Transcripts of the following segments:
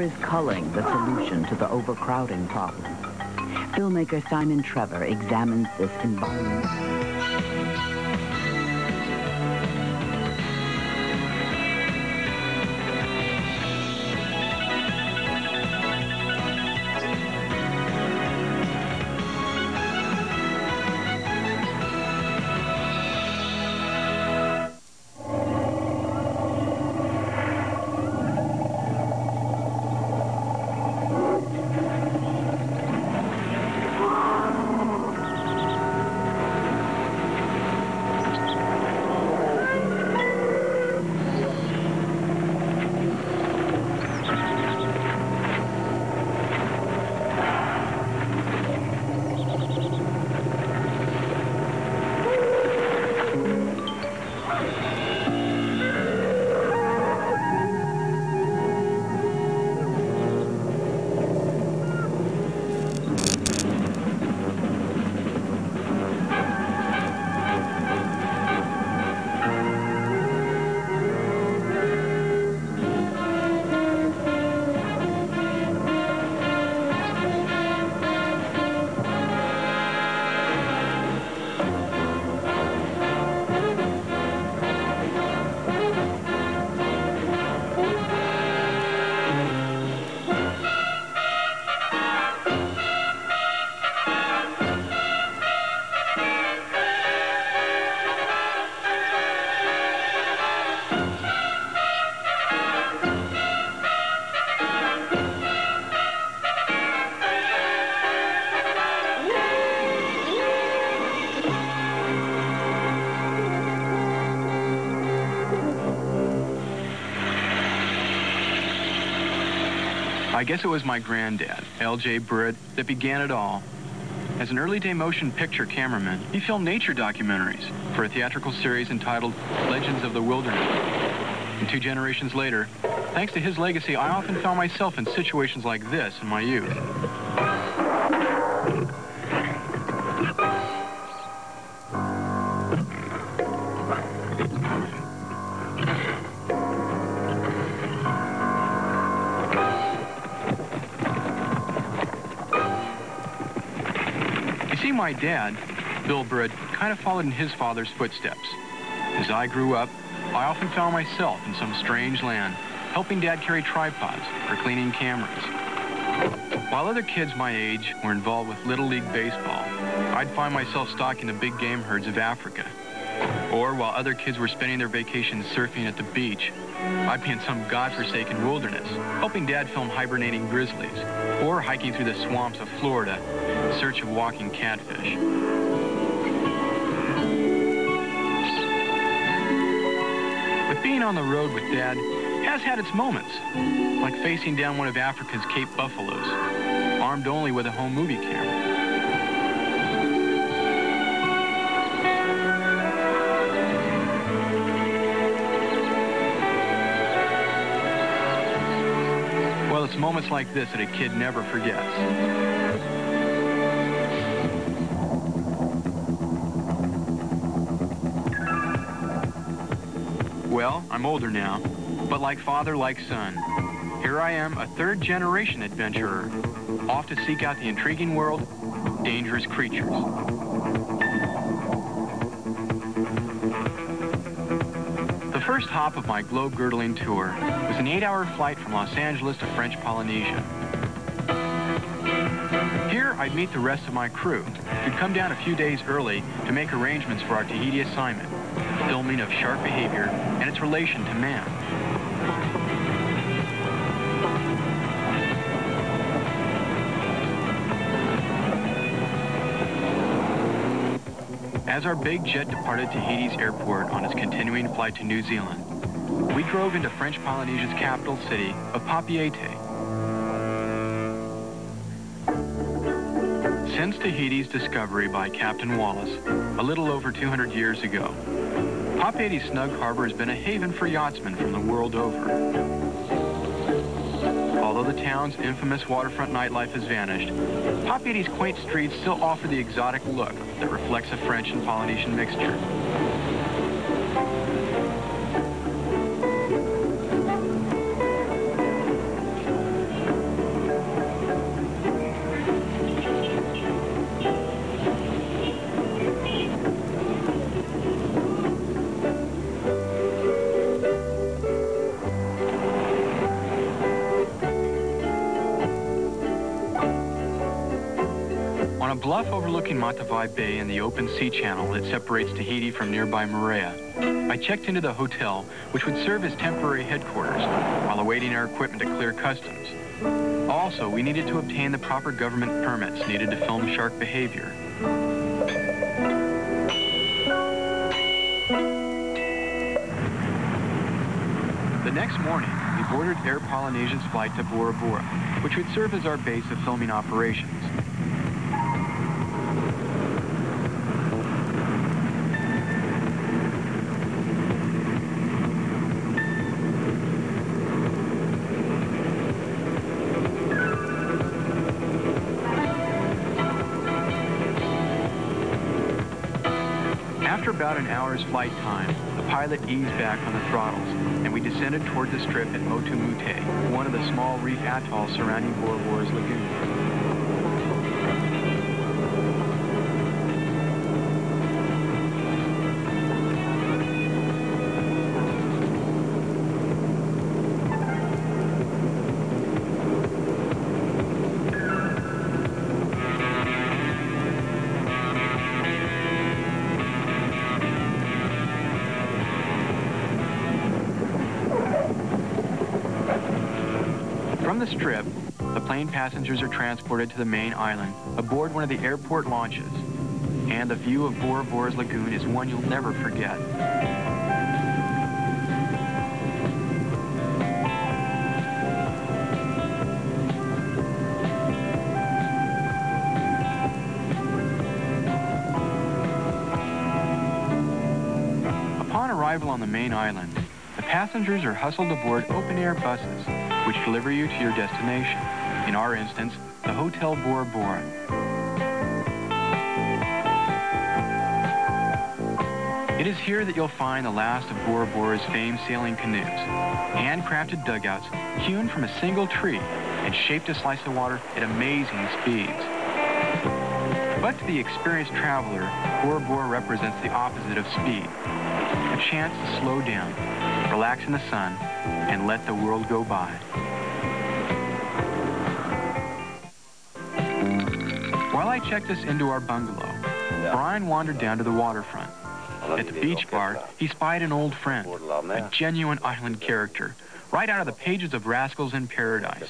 Is culling the solution to the overcrowding problem? Filmmaker Simon Trevor examines this environment. Guess it was my granddad, L.J. Burrud, that began it all. As an early-day motion picture cameraman, he filmed nature documentaries for a theatrical series entitled Legends of the Wilderness. And two generations later, thanks to his legacy, I often found myself in situations like this in my youth. My dad, Bill Burrud, kind of followed in his father's footsteps. As I grew up, I often found myself in some strange land, helping Dad carry tripods or cleaning cameras. While other kids my age were involved with Little League Baseball, I'd find myself stalking the big game herds of Africa. Or while other kids were spending their vacations surfing at the beach, I'd be in some godforsaken wilderness, helping Dad film hibernating grizzlies, or hiking through the swamps of Florida in search of walking catfish. But being on the road with Dad has had its moments, like facing down one of Africa's Cape buffaloes, armed only with a home movie camera. Well, it's moments like this that a kid never forgets. I'm older now, but like father, like son. Here I am, a third generation adventurer, off to seek out the intriguing world dangerous creatures. The first hop of my globe-girdling tour was an eight-hour flight from Los Angeles to French Polynesia. Here, I'd meet the rest of my crew, who'd come down a few days early to make arrangements for our Tahiti assignment filming of shark behavior and its relation to man. As our big jet departed Tahiti's airport on its continuing flight to New Zealand, we drove into French Polynesia's capital city of Papeete. Since Tahiti's discovery by Captain Wallis, a little over 200 years ago, Papeete Snug Harbor has been a haven for yachtsmen from the world over. Although the town's infamous waterfront nightlife has vanished, Papeete's quaint streets still offer the exotic look that reflects a French and Polynesian mixture. Matavai Bay and the open sea channel that separates Tahiti from nearby Moorea, I checked into the hotel, which would serve as temporary headquarters, while awaiting our equipment to clear customs. Also, we needed to obtain the proper government permits needed to film shark behavior. The next morning, we boarded Air Polynesia's flight to Bora Bora, which would serve as our base of filming operations. An hour's flight time, the pilot eased back on the throttles, and we descended toward the strip at Motu Motumute, one of the small reef atolls surrounding Bora Bora's lagoon. Passengers are transported to the main island aboard one of the airport launches. And the view of Bora Bora's lagoon is one you'll never forget. Upon arrival on the main island, the passengers are hustled aboard open-air buses, which deliver you to your destination. In our instance, the Hotel Bora Bora. It is here that you'll find the last of Bora Bora's famed sailing canoes, handcrafted dugouts hewn from a single tree and shaped to slice the water at amazing speeds. But to the experienced traveler, Bora Bora represents the opposite of speed. A chance to slow down, relax in the sun, and let the world go by. While I checked us into our bungalow, Brian wandered down to the waterfront. At the beach bar, he spied an old friend, a genuine island character, right out of the pages of Rascals in Paradise.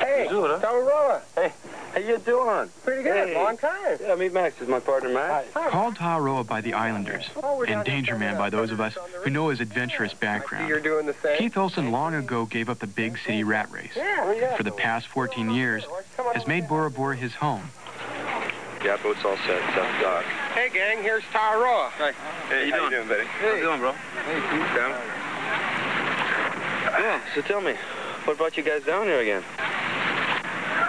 Hey, Tararoa. Hey, how you doing? Pretty good. Hey. Long time. Yeah, meet Max. This is my partner, Max. Called Taharoa by the Islanders, Oh, and Danger Man by those of us who know his adventurous background. you're doing the same. Keith Olson long ago gave up the big city rat race. Yeah, oh, yeah. For the past 14 years, has made Bora Bora his home. Yeah, boat's all set. South dock. Hey, gang, here's Tararoa. Hey, hey, how you doing, buddy? How you doing, bro? Hey, Sam. Yeah, so tell me, what brought you guys down here again?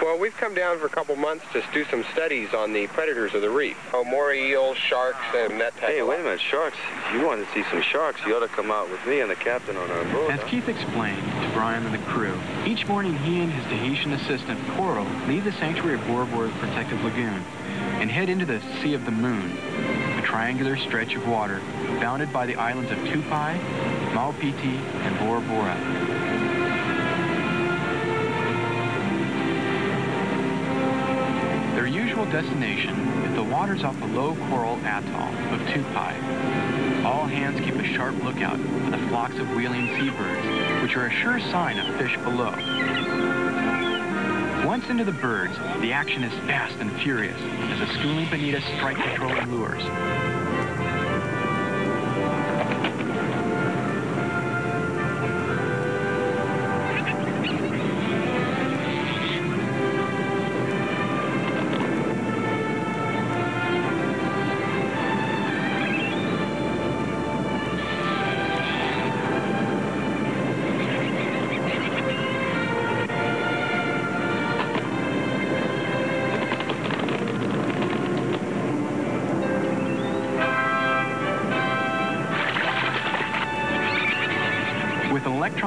Well, we've come down for a couple months to do some studies on the predators of the reef. Oh, more eels, sharks, and that type Hey, of wait a minute, sharks. If you want to see some sharks, you ought to come out with me and the captain on our boat. As huh? Keith explained to Brian and the crew, each morning he and his Tahitian assistant, Poro, leave the sanctuary of Bora Bora's protected lagoon and head into the Sea of the Moon, a triangular stretch of water bounded by the islands of Tupai, Maupiti, and Bora Bora. Their usual destination is the waters off the low coral atoll of Tupai. All hands keep a sharp lookout for the flocks of wheeling seabirds, which are a sure sign of fish below. Once into the birds, the action is fast and furious as the schooling bonita strike patrolling lures.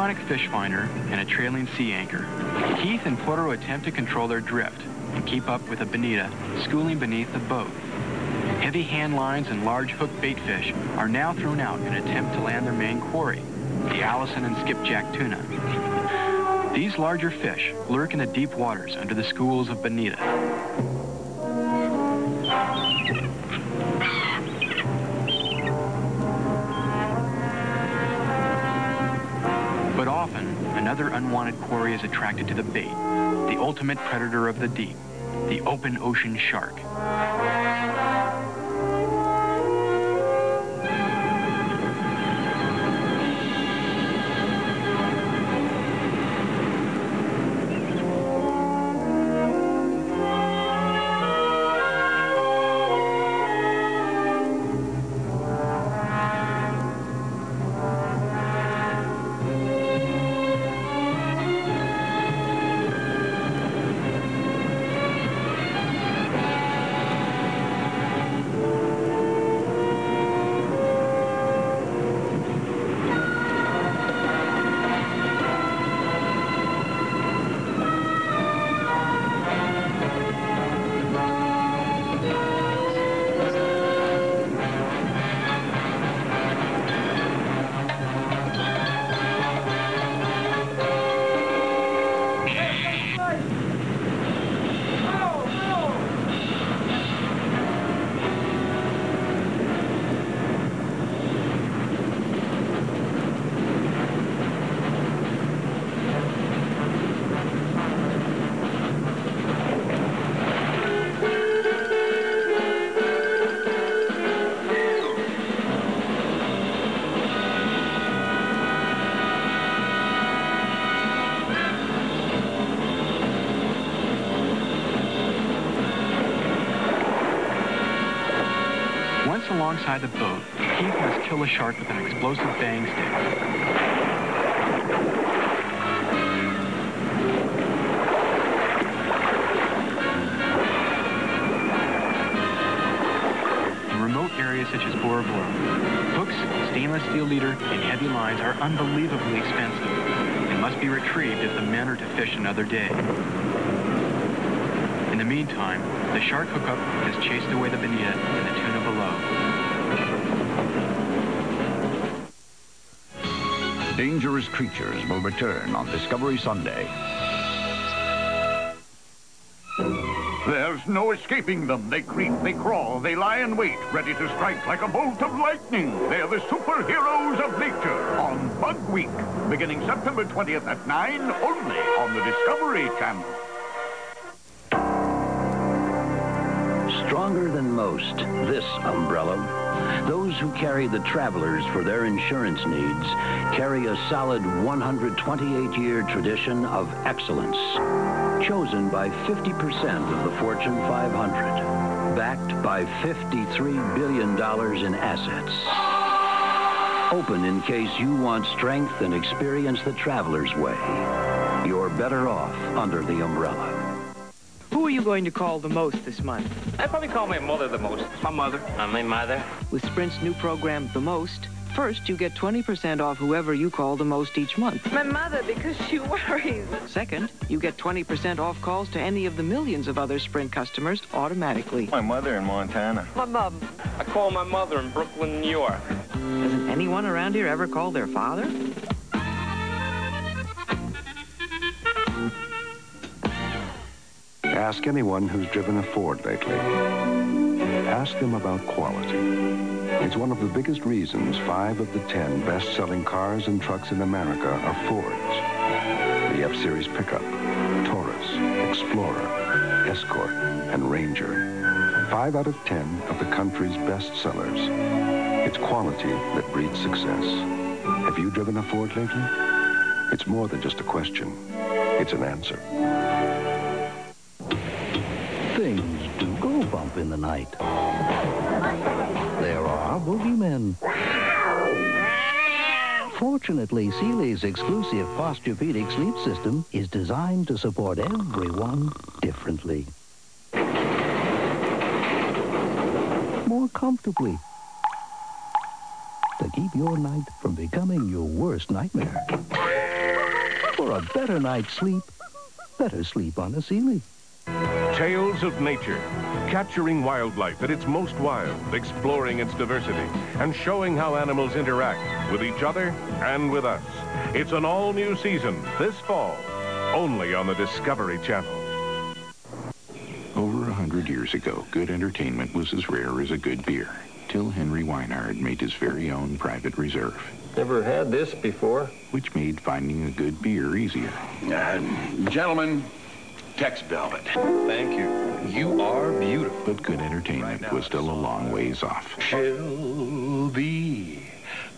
Electronic fish finder and a trailing sea anchor, Keith and Porto attempt to control their drift and keep up with a bonita schooling beneath the boat. Heavy hand lines and large hook bait fish are now thrown out in an attempt to land their main quarry, the Allison and skipjack tuna. These larger fish lurk in the deep waters under the schools of bonita. Another unwanted quarry is attracted to the bait, the ultimate predator of the deep, the open ocean shark. Alongside the boat, Keith must kill a shark with an explosive bang stick. In remote areas such as Bora Bora, hooks, stainless steel leader, and heavy lines are unbelievably expensive and must be retrieved if the men are to fish another day. In the meantime, the shark hookup has chased away the bonita and the tuna below. Dangerous creatures will return on Discovery Sunday. There's no escaping them. They creep, they crawl, they lie in wait, ready to strike like a bolt of lightning. They're the superheroes of nature on Bug Week, beginning September 20th at 9, only on the Discovery Channel. Stronger than most, this umbrella. Those who carry the travelers for their insurance needs carry a solid 128-year tradition of excellence. Chosen by 50% of the Fortune 500. Backed by $53 billion in assets. Open in case you want strength and experience the traveler's way. You're better off under the umbrella. Who are you going to call the most this month? I'd probably call my mother the most. My mother. Uh, my mother. With Sprint's new program, The Most, first you get 20% off whoever you call the most each month. My mother, because she worries. Second, you get 20% off calls to any of the millions of other Sprint customers automatically. My mother in Montana. My mom. I call my mother in Brooklyn, New York. Hasn't anyone around here ever called their father? Ask anyone who's driven a Ford lately. Ask them about quality. It's one of the biggest reasons five of the ten best-selling cars and trucks in America are Fords. The F-Series pickup, Taurus, Explorer, Escort, and Ranger. Five out of ten of the country's best sellers. It's quality that breeds success. Have you driven a Ford lately? It's more than just a question. It's an answer. In the night. There are boogeymen. Fortunately, Sealy's exclusive Posturepedic sleep system is designed to support everyone differently. More comfortably. To keep your night from becoming your worst nightmare. For a better night's sleep, better sleep on a Sealy. Tales of nature, capturing wildlife at its most wild, exploring its diversity, and showing how animals interact with each other and with us. It's an all-new season this fall, only on the Discovery Channel. Over a hundred years ago, good entertainment was as rare as a good beer, till Henry Weinhard made his very own private reserve. Never had this before. Which made finding a good beer easier. Uh, gentlemen, Tex Velvet. Thank you. You are beautiful. But good entertainment right was still a long ways off. She'll be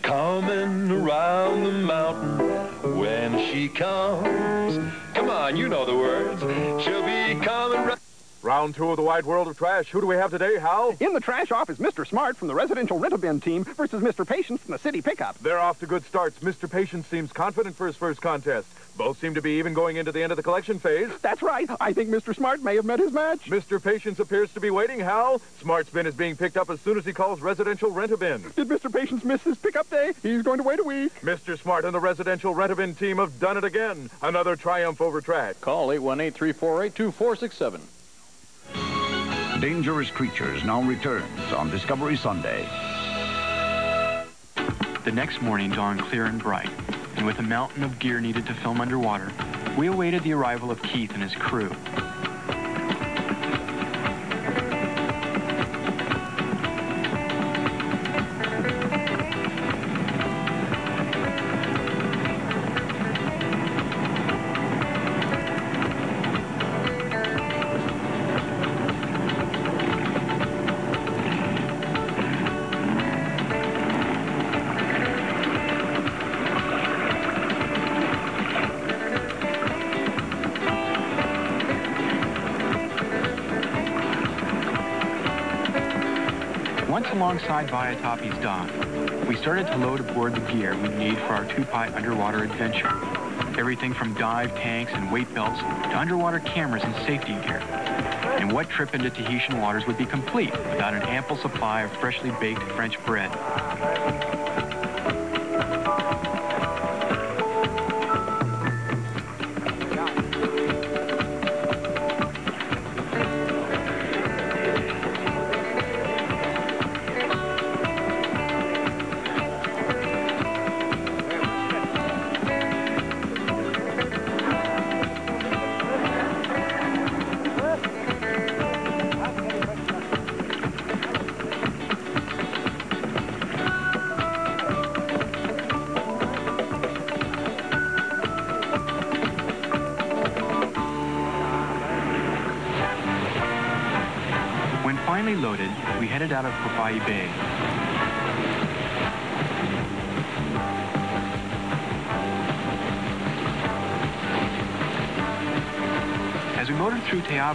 coming around the mountain when she comes. Come on, you know the words. She'll be coming Round two of the wide world of trash. Who do we have today, Hal? In the trash off is Mr. Smart from the residential rent-a-bin team versus Mr. Patience from the city pickup. They're off to good starts. Mr. Patience seems confident for his first contest. Both seem to be even going into the end of the collection phase. That's right. I think Mr. Smart may have met his match. Mr. Patience appears to be waiting, Hal. Smart's bin is being picked up as soon as he calls residential rent-a-bin. Did Mr. Patience miss his pickup day? He's going to wait a week. Mr. Smart and the residential rent-a-bin team have done it again. Another triumph over trash. Call 818-348-2467. Dangerous Creatures now returns on Discovery Sunday. The next morning dawned clear and bright, and with a mountain of gear needed to film underwater, we awaited the arrival of Keith and his crew. Alongside Vaitape's dock, we started to load aboard the gear we need for our Tupai underwater adventure. Everything from dive tanks and weight belts to underwater cameras and safety gear. And what trip into Tahitian waters would be complete without an ample supply of freshly baked French bread?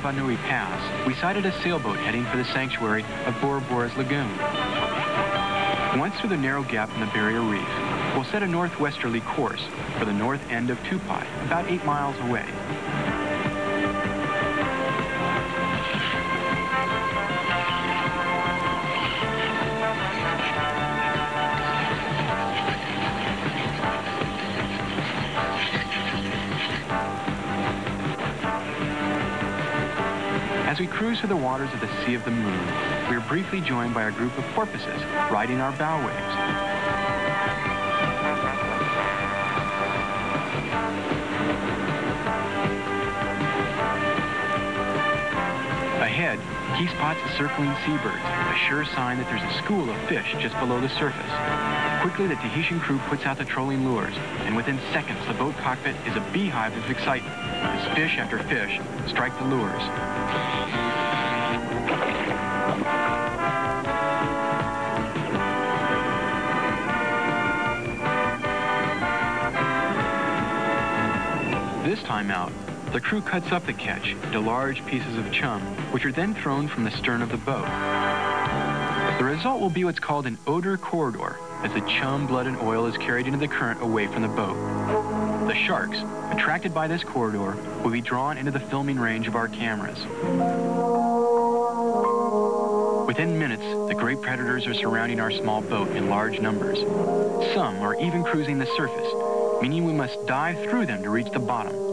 Te Pass, we sighted a sailboat heading for the sanctuary of Bora Bora's Lagoon. Once through the narrow gap in the barrier reef, we'll set a northwesterly course for the north end of Tupai, about eight miles away. Through the waters of the Sea of the Moon, we are briefly joined by a group of porpoises riding our bow waves. Ahead, he spots the circling seabirds, a sure sign that there's a school of fish just below the surface. Quickly, the Tahitian crew puts out the trolling lures, and within seconds, the boat cockpit is a beehive of excitement as fish after fish strike the lures. Out, the crew cuts up the catch into large pieces of chum, which are then thrown from the stern of the boat. The result will be what's called an odor corridor, as the chum, blood, and oil is carried into the current away from the boat. The sharks, attracted by this corridor, will be drawn into the filming range of our cameras. Within minutes, the great predators are surrounding our small boat in large numbers. Some are even cruising the surface, meaning we must dive through them to reach the bottom.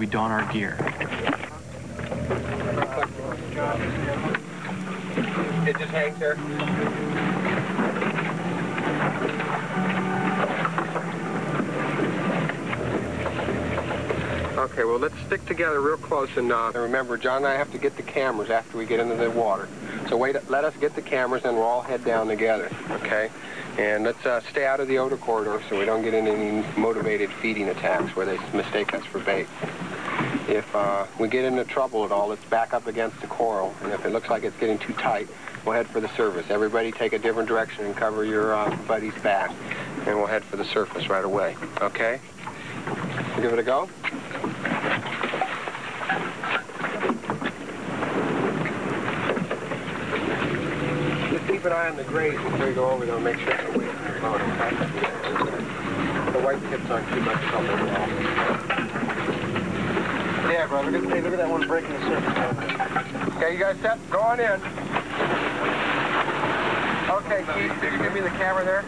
we don our gear. It just hangs there. Okay, well, let's stick together real close. And uh, remember, John and I have to get the cameras after we get into the water. So wait, let us get the cameras, and we'll all head down together, okay? And let's uh, stay out of the odor corridor so we don't get any motivated feeding attacks where they mistake us for bait. If uh, we get into trouble at all, let's back up against the coral. And if it looks like it's getting too tight, we'll head for the surface. Everybody take a different direction and cover your uh, buddy's back. And we'll head for the surface right away, okay? We'll give it a go. Just keep an eye on the grays before you go over there and make sure it's away from your boat? The white tips aren't too much trouble at all. Look hey, look at that one breaking the surface. Okay, you guys set? Go on in. Okay, Keith, you give me the camera there?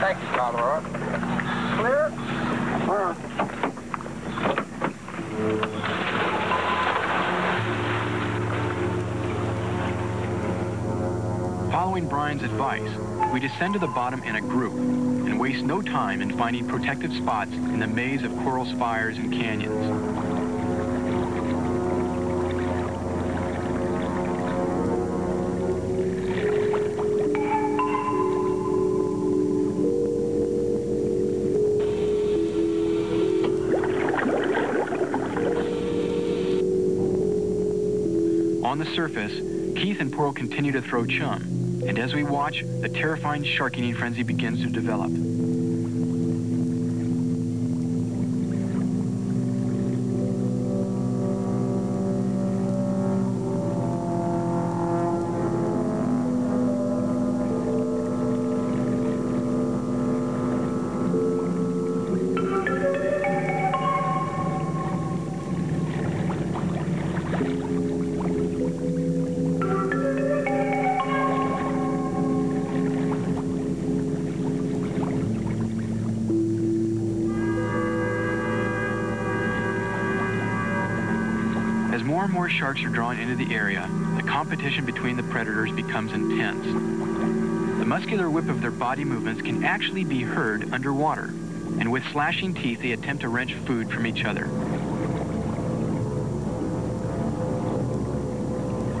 Thanks, Colorado. Clear? Following Brian's advice, we descend to the bottom in a group and waste no time in finding protective spots in the maze of coral spires and canyons. Surface, Keith and Pearl continue to throw chum, and as we watch, the terrifying shark eating frenzy begins to develop. More and more sharks are drawn into the area, the competition between the predators becomes intense. The muscular whip of their body movements can actually be heard underwater, and with slashing teeth, they attempt to wrench food from each other.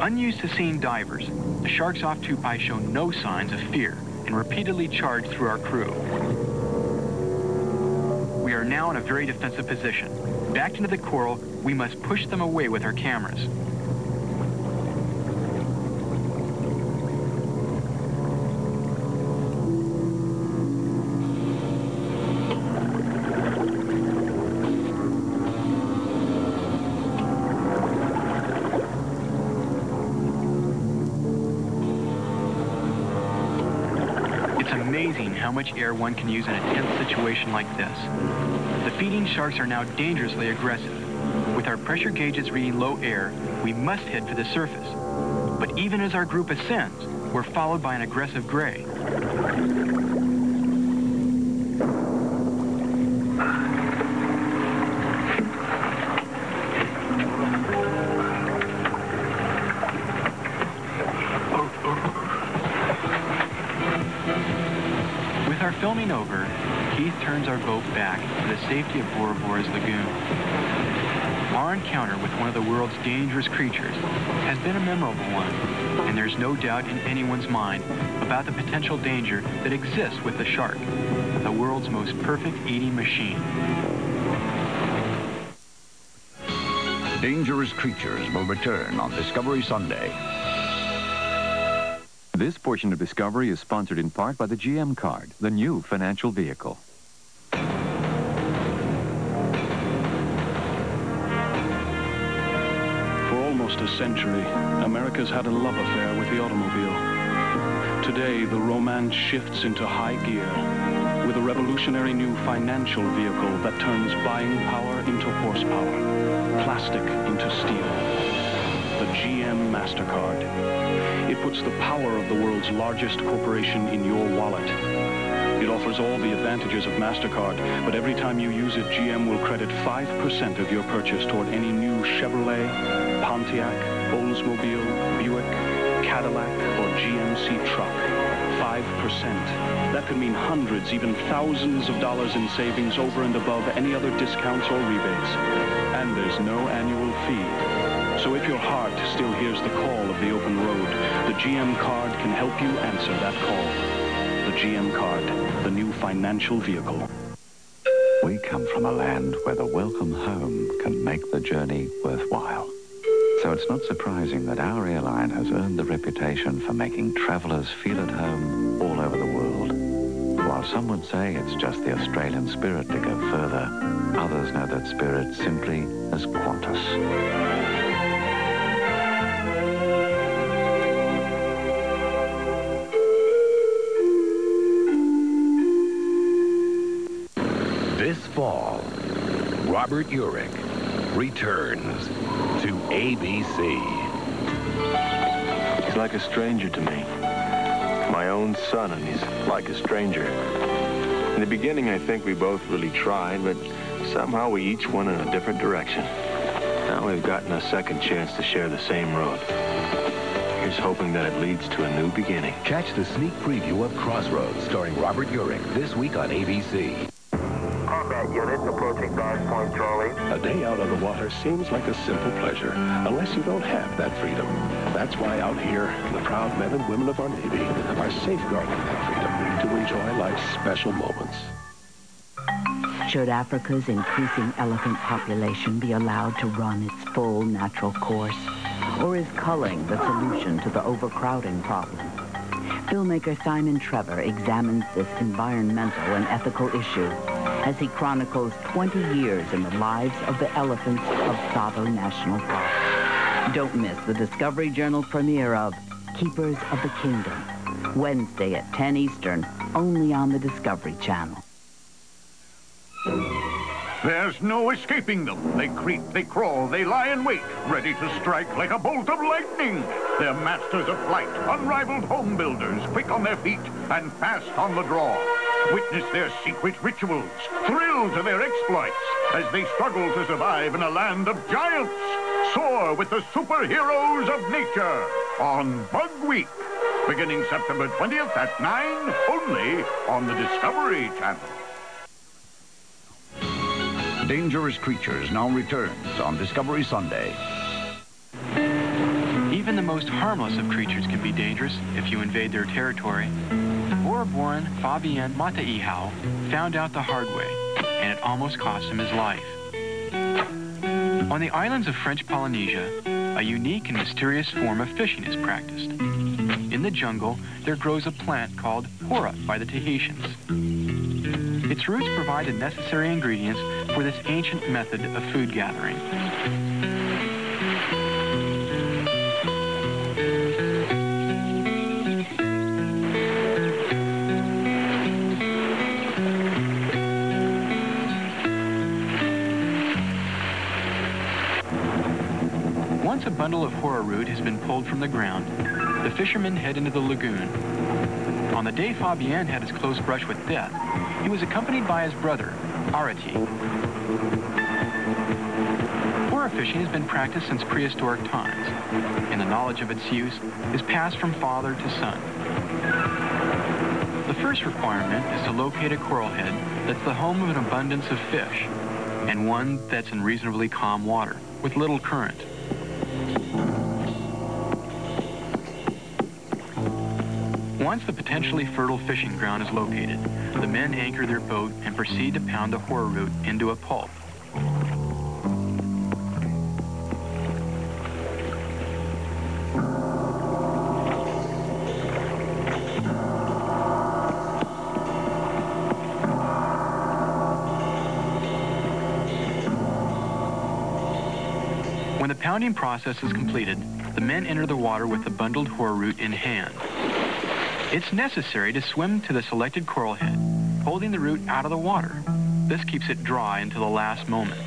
Unused to seeing divers, the sharks off Tupai show no signs of fear and repeatedly charge through our crew. We are now in a very defensive position. Backed into the coral, we must push them away with our cameras. It's amazing how much air one can use in a tense situation like this. The feeding sharks are now dangerously aggressive. Our pressure gauges reading low air, we must head for the surface. But even as our group ascends, we're followed by an aggressive gray. With our filming over, Keith turns our boat back to the safety of lagoon. Our encounter with one of the world's dangerous creatures has been a memorable one, and there's no doubt in anyone's mind about the potential danger that exists with the shark, the world's most perfect eating machine. Dangerous creatures will return on Discovery Sunday. This portion of Discovery is sponsored in part by the GM card, the new financial vehicle. America's had a love affair with the automobile. Today, the romance shifts into high gear with a revolutionary new financial vehicle that turns buying power into horsepower, plastic into steel. The GM MasterCard. It puts the power of the world's largest corporation in your wallet. It offers all the advantages of MasterCard, but every time you use it, GM will credit 5% of your purchase toward any new Chevrolet, Pontiac, Oldsmobile, Buick, Cadillac, or GMC truck. 5%. That could mean hundreds, even thousands of dollars in savings over and above any other discounts or rebates. And there's no annual fee. So if your heart still hears the call of the open road, the GM card can help you answer that call. The GM card, the new financial vehicle. We come from a land where the welcome home can make the journey worthwhile. So it's not surprising that our airline has earned the reputation for making travelers feel at home all over the world. While some would say it's just the Australian spirit to go further, others know that spirit simply as Qantas. This fall, Robert Urich returns ABC. He's like a stranger to me. My own son, and he's like a stranger. In the beginning, I think we both really tried, but somehow we each went in a different direction. Now we've gotten a second chance to share the same road. Here's hoping that it leads to a new beginning. Catch the sneak preview of Crossroads starring Robert Urich this week on ABC. Combat units approaching Dodge Point, Charlie. A day out on the water seems like a simple pleasure, unless you don't have that freedom. That's why out here, the proud men and women of our Navy are safeguarding that freedom to enjoy life's special moments. Should Africa's increasing elephant population be allowed to run its full natural course? Or is culling the solution to the overcrowding problem? Filmmaker Simon Trevor examines this environmental and ethical issue as he chronicles 20 years in the lives of the elephants of Tsavo National Park. Don't miss the Discovery Journal premiere of Keepers of the Kingdom, Wednesday at 10 Eastern, only on the Discovery Channel. There's no escaping them. They creep, they crawl, they lie in wait, ready to strike like a bolt of lightning. They're masters of flight, unrivaled home builders, quick on their feet and fast on the draw. Witness their secret rituals, thrill to their exploits as they struggle to survive in a land of giants. Soar with the superheroes of nature on Bug Week, beginning September 20th at 9, only on the Discovery Channel. Dangerous Creatures now returns on Discovery Sunday. Even the most harmless of creatures can be dangerous if you invade their territory. Fabien Mata'ihau found out the hard way, and it almost cost him his life. On the islands of French Polynesia, a unique and mysterious form of fishing is practiced. In the jungle, there grows a plant called hora by the Tahitians. Its roots provide the necessary ingredients for this ancient method of food gathering. Bundle of hora root has been pulled from the ground, the fishermen head into the lagoon. On the day Fabien had his close brush with death, he was accompanied by his brother, Arati. Hora fishing has been practiced since prehistoric times, and the knowledge of its use is passed from father to son. The first requirement is to locate a coral head that's the home of an abundance of fish, and one that's in reasonably calm water, with little current. Once the potentially fertile fishing ground is located, the men anchor their boat and proceed to pound the hora root into a pulp. When the pounding process is completed, the men enter the water with the bundled hora root in hand. It's necessary to swim to the selected coral head, holding the root out of the water. This keeps it dry until the last moment.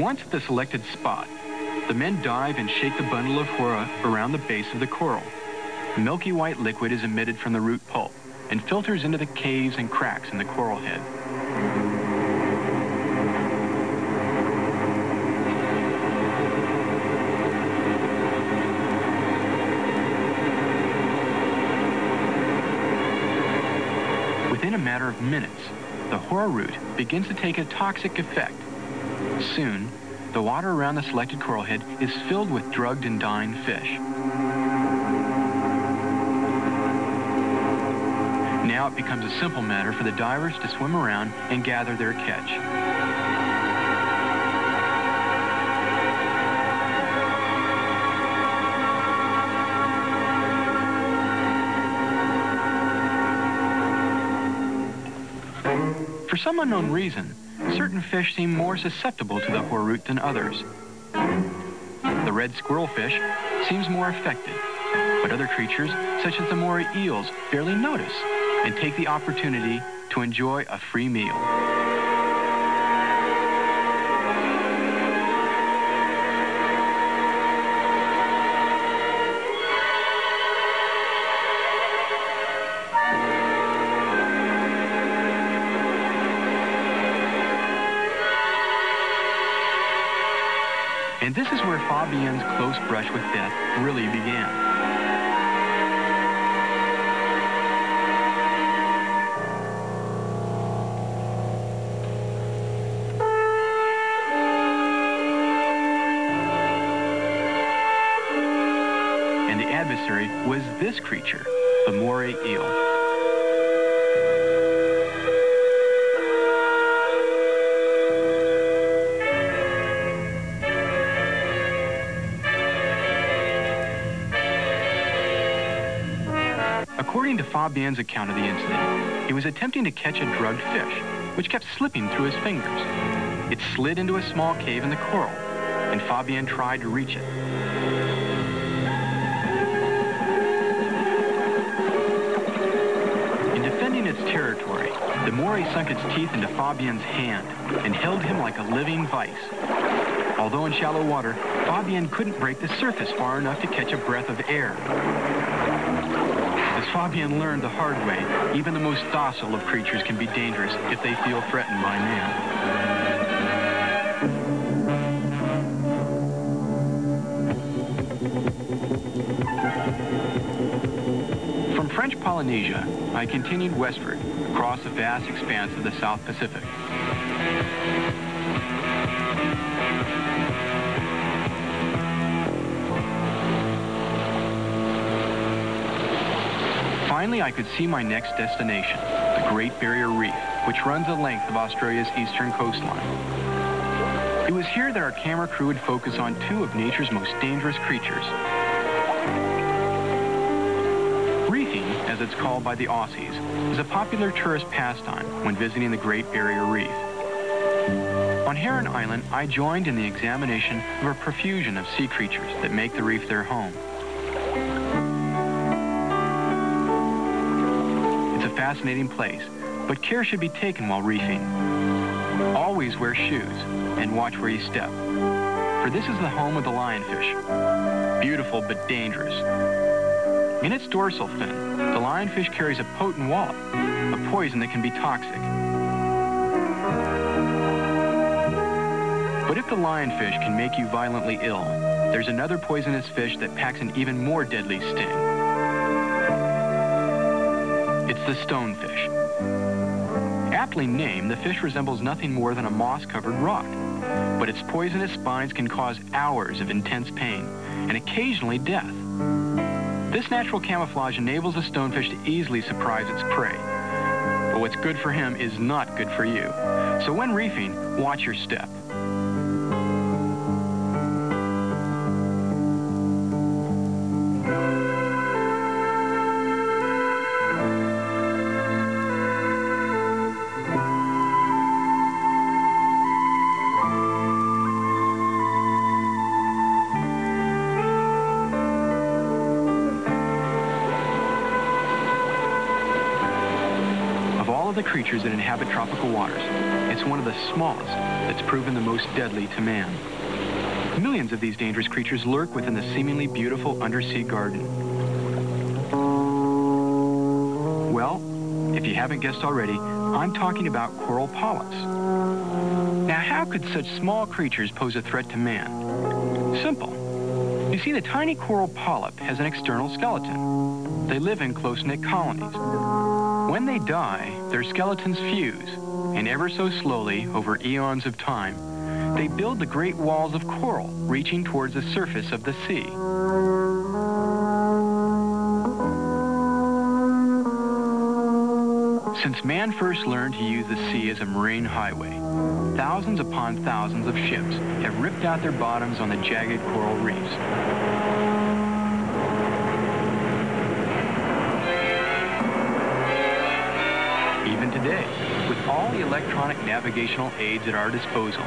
Once at the selected spot, the men dive and shake the bundle of hora around the base of the coral. Milky white liquid is emitted from the root pulp and filters into the caves and cracks in the coral head. Matter of minutes, the hora root begins to take a toxic effect. Soon, the water around the selected coral head is filled with drugged and dying fish. Now it becomes a simple matter for the divers to swim around and gather their catch. For some unknown reason, certain fish seem more susceptible to the root than others. The red squirrelfish seems more affected, but other creatures, such as the moray eels, barely notice and take the opportunity to enjoy a free meal. And this is where Fabienne's close brush with death really began. And the adversary was this creature, the moray eel. To Fabienne's account of the incident, he was attempting to catch a drugged fish, which kept slipping through his fingers. It slid into a small cave in the coral, and Fabienne tried to reach it. In defending its territory, the moray sunk its teeth into Fabienne's hand and held him like a living vice. Although in shallow water, Fabienne couldn't break the surface far enough to catch a breath of air. As Fabian learned the hard way, even the most docile of creatures can be dangerous if they feel threatened by man. From French Polynesia, I continued westward across the vast expanse of the South Pacific. Finally, I could see my next destination, the Great Barrier Reef, which runs the length of Australia's eastern coastline. It was here that our camera crew would focus on two of nature's most dangerous creatures. Reefing, as it's called by the Aussies, is a popular tourist pastime when visiting the Great Barrier Reef. On Heron Island, I joined in the examination of a profusion of sea creatures that make the reef their home. Fascinating place, but care should be taken while reefing. Always wear shoes and watch where you step, for this is the home of the lionfish. Beautiful but dangerous. In its dorsal fin, the lionfish carries a potent wallop, a poison that can be toxic. But if the lionfish can make you violently ill, there's another poisonous fish that packs an even more deadly sting. The stonefish. Aptly named, the fish resembles nothing more than a moss-covered rock, but its poisonous spines can cause hours of intense pain and occasionally death. This natural camouflage enables the stonefish to easily surprise its prey. But what's good for him is not good for you. So when reefing, watch your step. Creatures that inhabit tropical waters, it's one of the smallest that's proven the most deadly to man. Millions of these dangerous creatures lurk within the seemingly beautiful undersea garden. Well, if you haven't guessed already, I'm talking about coral polyps. Now, how could such small creatures pose a threat to man? Simple. You see, the tiny coral polyp has an external skeleton. They live in close-knit colonies. When they die, their skeletons fuse, and ever so slowly, over eons of time, they build the great walls of coral reaching towards the surface of the sea. Since man first learned to use the sea as a marine highway, thousands upon thousands of ships have ripped out their bottoms on the jagged coral reefs. All the electronic navigational aids at our disposal,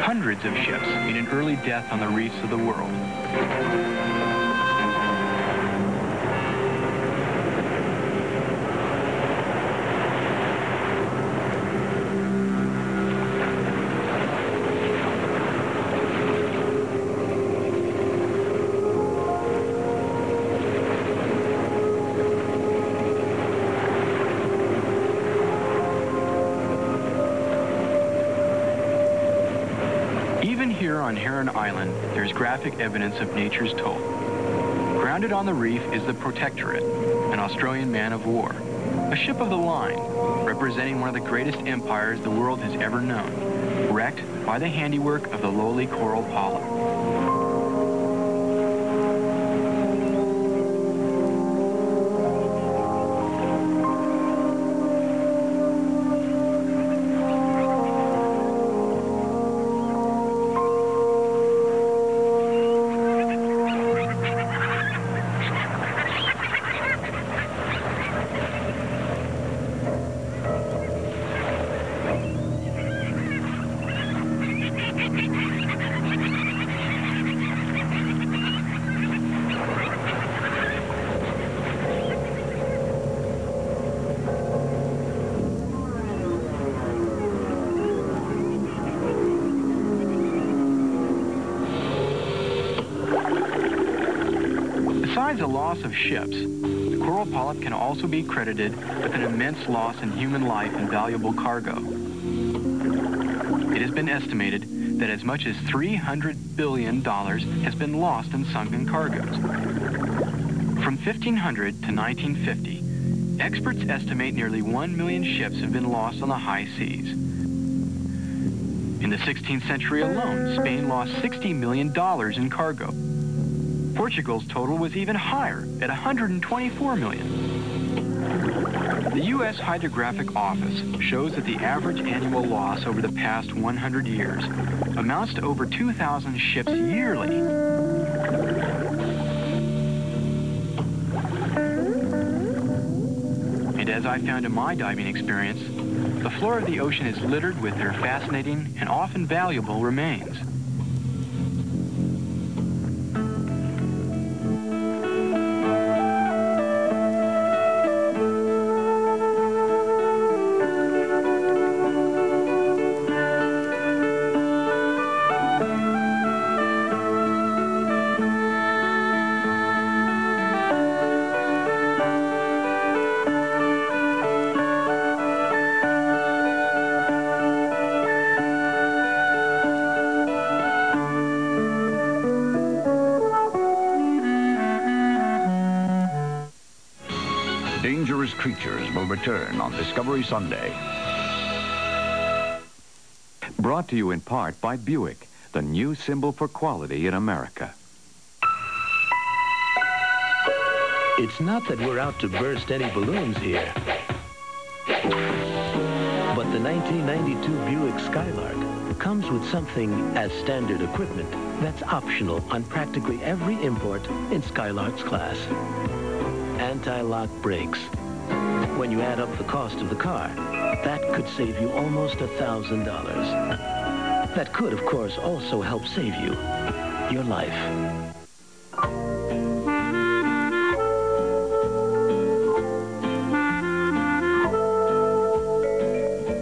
hundreds of ships meet an early death on the reefs of the world. Island, there's graphic evidence of nature's toll. Grounded on the reef is the Protectorate, an Australian man of war, a ship of the line, representing one of the greatest empires the world has ever known, wrecked by the handiwork of the lowly coral polyp. Ships, the coral polyp can also be credited with an immense loss in human life and valuable cargo. It has been estimated that as much as $300 billion has been lost in sunken cargoes. From 1500 to 1950, experts estimate nearly 1 million ships have been lost on the high seas. In the 16th century alone, Spain lost $60 million in cargo. Portugal's total was even higher at 124 million. The U.S. Hydrographic Office shows that the average annual loss over the past 100 years amounts to over 2,000 ships yearly. And as I found in my diving experience, the floor of the ocean is littered with their fascinating and often valuable remains. Return on Discovery Sunday. Brought to you in part by Buick, the new symbol for quality in America. It's not that we're out to burst any balloons here. But the 1992 Buick Skylark comes with something as standard equipment that's optional on practically every import in Skylark's class. Anti-lock brakes. When you add up the cost of the car, that could save you almost a $1,000. That could, of course, also help save you your life.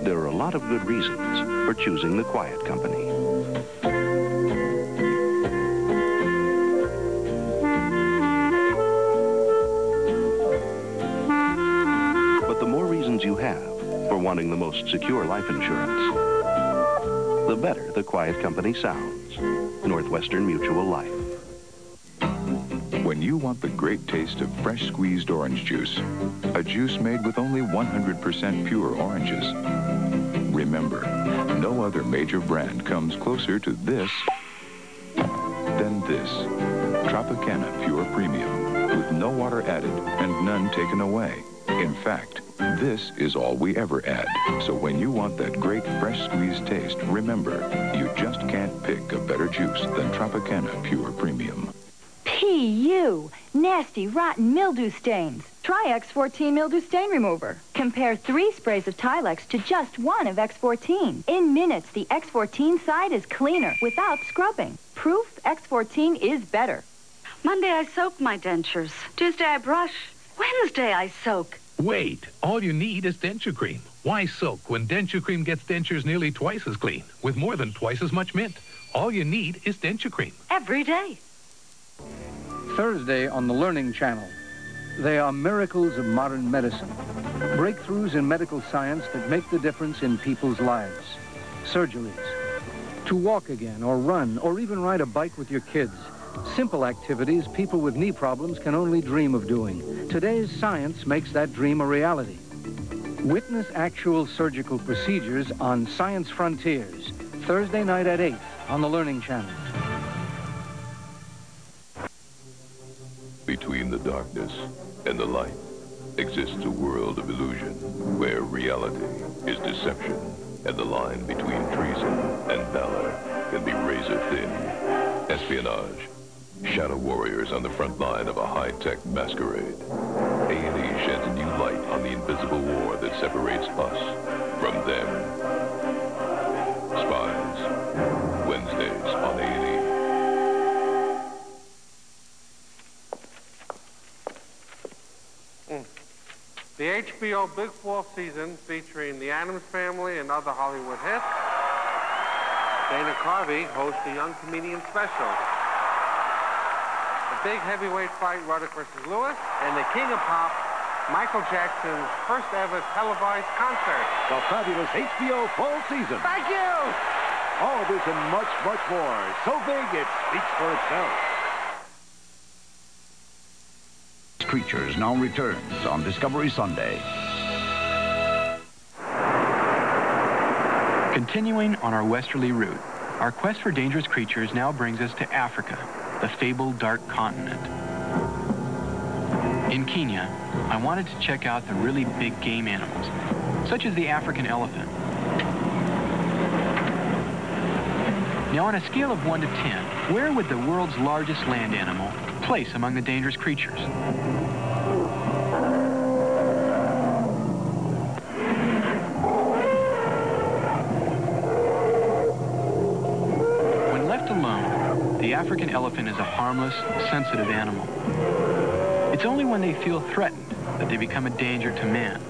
There are a lot of good reasons for choosing the quiet company. Life insurance, the better the quiet company sounds. Northwestern Mutual Life. When you want the great taste of fresh squeezed orange juice, a juice made with only 100% pure oranges. Remember, no other major brand comes closer to this than this. Tropicana Pure Premium, with no water added and none taken away. In fact, this is all we ever add. So when you want that great fresh squeezed taste, remember, you just can't pick a better juice than Tropicana Pure Premium. P.U. Nasty, rotten mildew stains. Try X14 Mildew Stain Remover. Compare three sprays of Tilex to just one of X14. In minutes, the X14 side is cleaner without scrubbing. Proof X14 is better. Monday I soak my dentures. Tuesday I brush. Wednesday I soak. Wait, all you need is denture cream. Why soak when denture cream gets dentures nearly twice as clean with more than twice as much mint? All you need is denture cream. Every day. Thursday on the Learning Channel. They are miracles of modern medicine. Breakthroughs in medical science that make the difference in people's lives. Surgeries. To walk again, or run, or even ride a bike with your kids. Simple activities people with knee problems can only dream of doing. Today's science makes that dream a reality. Witness actual surgical procedures on Science Frontiers, Thursday night at 8 on the Learning Channel. Between the darkness and the light exists a world of illusion where reality is deception and the line between treason and valor can be razor thin. Espionage. Shadow warriors on the front line of a high-tech masquerade. A&E sheds a new light on the invisible war that separates us from them. Spies. Wednesdays on A&E. Hmm. The HBO Big Fall season featuring the Addams Family and other Hollywood hits. Dana Carvey hosts the Young Comedian Special. Big heavyweight fight, Ruddock versus Lewis, and the King of Pop, Michael Jackson's first ever televised concert. The fabulous HBO fall season. Thank you! All this and much, much more. So big, it speaks for itself. Creatures now returns on Discovery Sunday. Continuing on our westerly route, our quest for dangerous creatures now brings us to Africa, the fabled dark continent. In Kenya, I wanted to check out the really big game animals, such as the African elephant. Now, on a scale of 1 to 10, where would the world's largest land animal place among the dangerous creatures? African elephant is a harmless, sensitive animal. It's only when they feel threatened that they become a danger to man.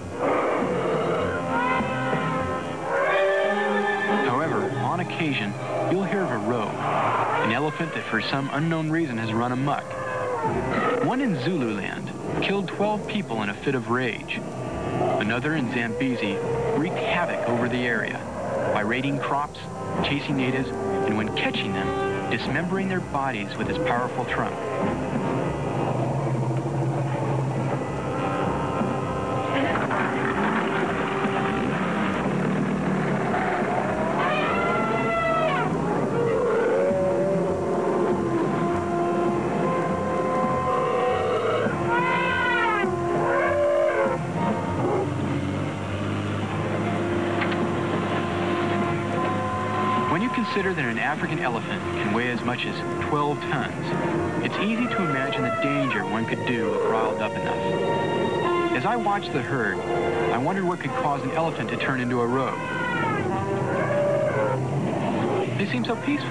However, on occasion, you'll hear of a rogue, an elephant that for some unknown reason has run amok. One in Zululand killed 12 people in a fit of rage. Another in Zambezi wreaked havoc over the area by raiding crops, chasing natives, and when catching them, dismembering their bodies with his powerful trunk. When you consider that an African elephant much as 12 tons, it's easy to imagine the danger one could do if riled up enough. As I watched the herd, I wondered what could cause an elephant to turn into a rogue. They seem so peaceful.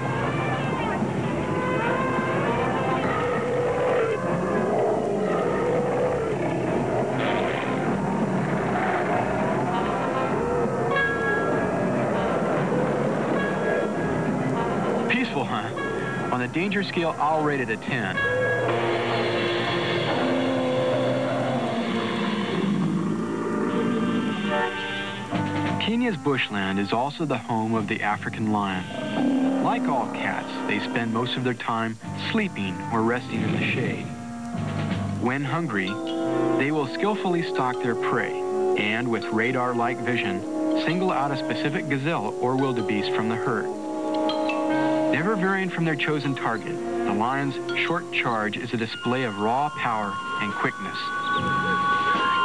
Peaceful, huh? On the danger scale, I'll rate it a 10. Kenya's bushland is also the home of the African lion. Like all cats, they spend most of their time sleeping or resting in the shade. When hungry, they will skillfully stalk their prey and, with radar-like vision, single out a specific gazelle or wildebeest from the herd. Never varying from their chosen target, the lion's short charge is a display of raw power and quickness.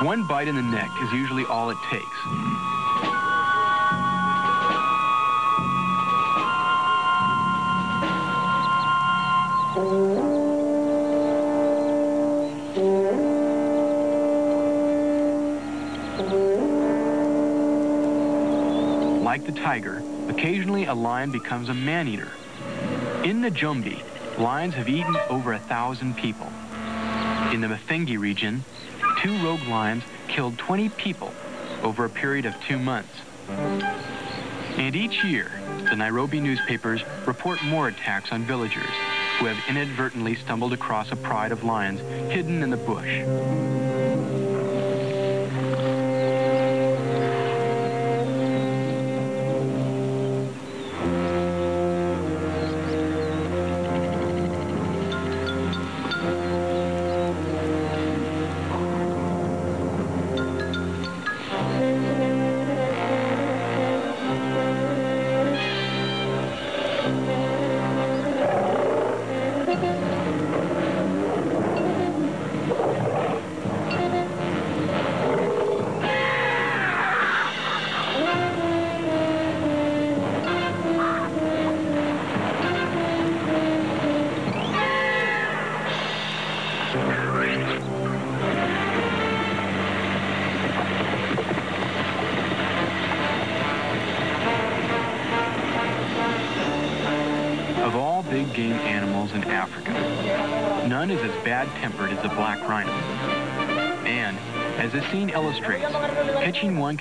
One bite in the neck is usually all it takes. Like the tiger, occasionally a lion becomes a man-eater. In the Jombi, lions have eaten over a thousand people. In the Mafengi region, two rogue lions killed 20 people over a period of two months. And each year, the Nairobi newspapers report more attacks on villagers who have inadvertently stumbled across a pride of lions hidden in the bush.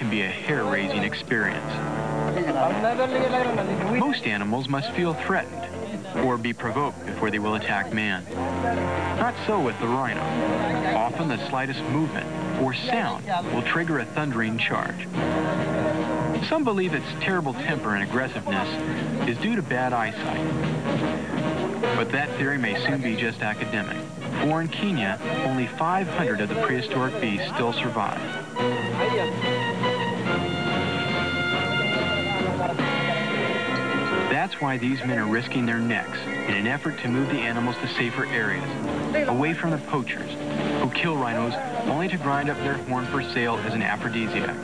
Can be a hair-raising experience. Most animals must feel threatened or be provoked before they will attack man. Not so with the rhino. Often the slightest movement or sound will trigger a thundering charge. Some believe its terrible temper and aggressiveness is due to bad eyesight. But that theory may soon be just academic. For in Kenya, only 500 of the prehistoric beasts still survive. That's why these men are risking their necks in an effort to move the animals to safer areas, away from the poachers, who kill rhinos only to grind up their horn for sale as an aphrodisiac.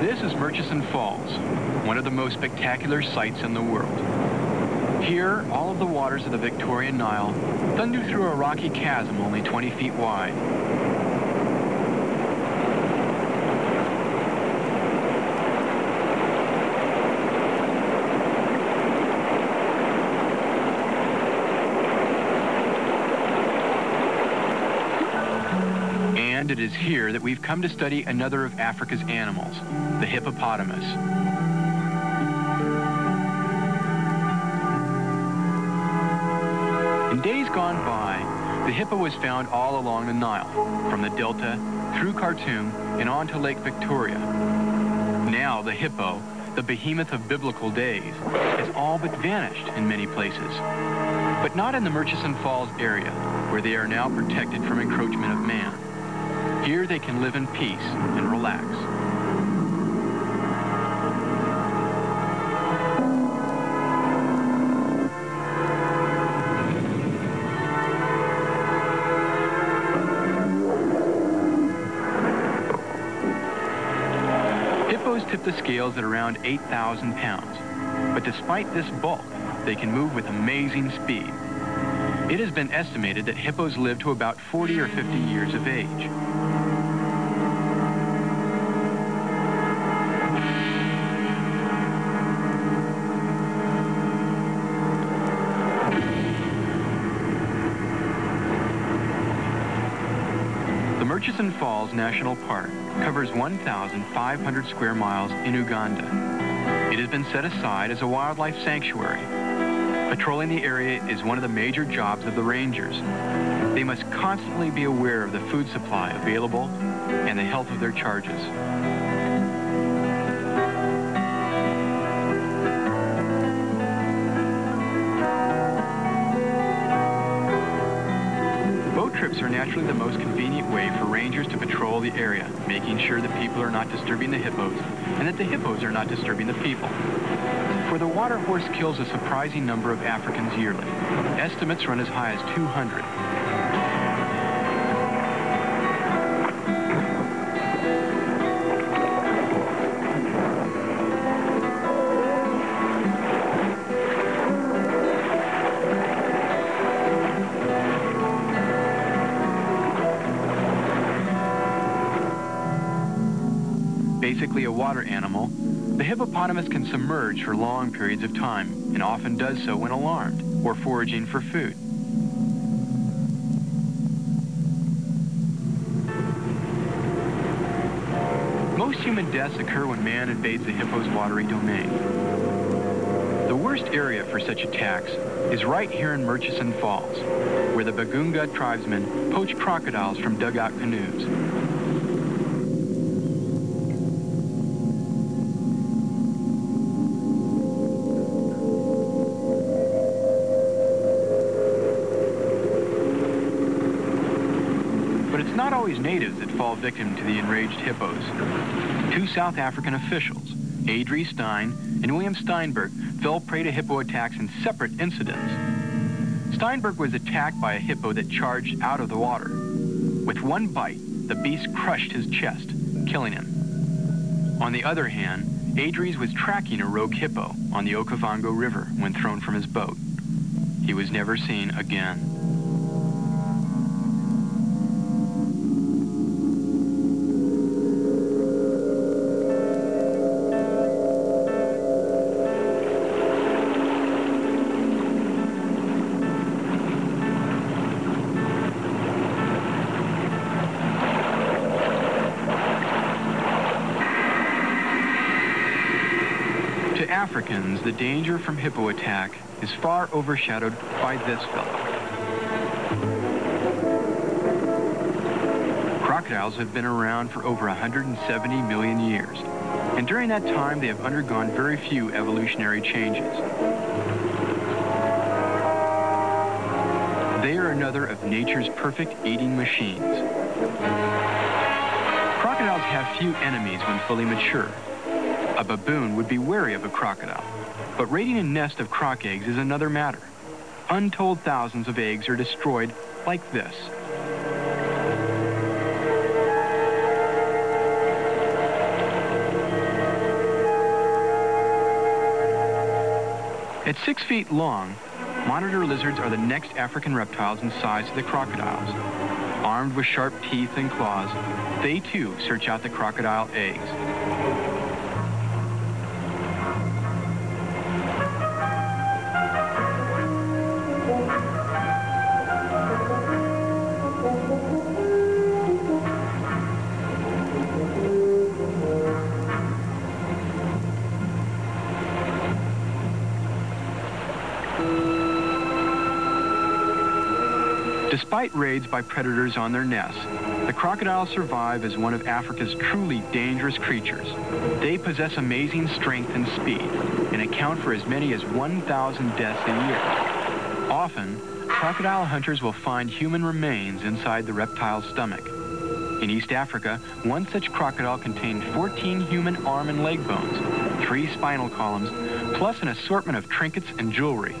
This is Murchison Falls, one of the most spectacular sights in the world. Here, all of the waters of the Victorian Nile thunder through a rocky chasm only 20 feet wide. And it is here that we've come to study another of Africa's animals, the hippopotamus. In days gone by, the hippo was found all along the Nile, from the Delta, through Khartoum, and on to Lake Victoria. Now the hippo, the behemoth of biblical days, has all but vanished in many places. But not in the Murchison Falls area, where they are now protected from encroachment of man. Here they can live in peace and relax. Scales at around 8,000 pounds. But despite this bulk, they can move with amazing speed. It has been estimated that hippos live to about 40 or 50 years of age. Murchison Falls National Park covers 1,500 square miles in Uganda. It has been set aside as a wildlife sanctuary. Patrolling the area is one of the major jobs of the rangers. They must constantly be aware of the food supply available and the health of their charges. Naturally the most convenient way for rangers to patrol the area, making sure that people are not disturbing the hippos and that the hippos are not disturbing the people. For the water horse kills a surprising number of Africans yearly. Estimates run as high as 200. Hippopotamus can submerge for long periods of time and often does so when alarmed or foraging for food. Most human deaths occur when man invades the hippo's watery domain. The worst area for such attacks is right here in Murchison Falls, where the Bagunga tribesmen poach crocodiles from dugout canoes. Fall victim to the enraged hippos. Two South African officials, Adrie Stein and William Steinberg, fell prey to hippo attacks in separate incidents. Steinberg was attacked by a hippo that charged out of the water. With one bite, the beast crushed his chest, killing him. On the other hand, Adries was tracking a rogue hippo on the Okavango River when thrown from his boat. He was never seen again. The danger from hippo attack is far overshadowed by this fellow. Crocodiles have been around for over 170 million years, and during that time they have undergone very few evolutionary changes. They are another of nature's perfect eating machines. Crocodiles have few enemies when fully mature. A baboon would be wary of a crocodile, but raiding a nest of croc eggs is another matter. Untold thousands of eggs are destroyed like this. At six feet long, monitor lizards are the next African reptiles in size to the crocodiles. Armed with sharp teeth and claws, they too search out the crocodile eggs. Despite raids by predators on their nests, the crocodiles survive as one of Africa's truly dangerous creatures. They possess amazing strength and speed and account for as many as 1,000 deaths a year. Often, crocodile hunters will find human remains inside the reptile's stomach. In East Africa, one such crocodile contained 14 human arm and leg bones, three spinal columns, plus an assortment of trinkets and jewelry.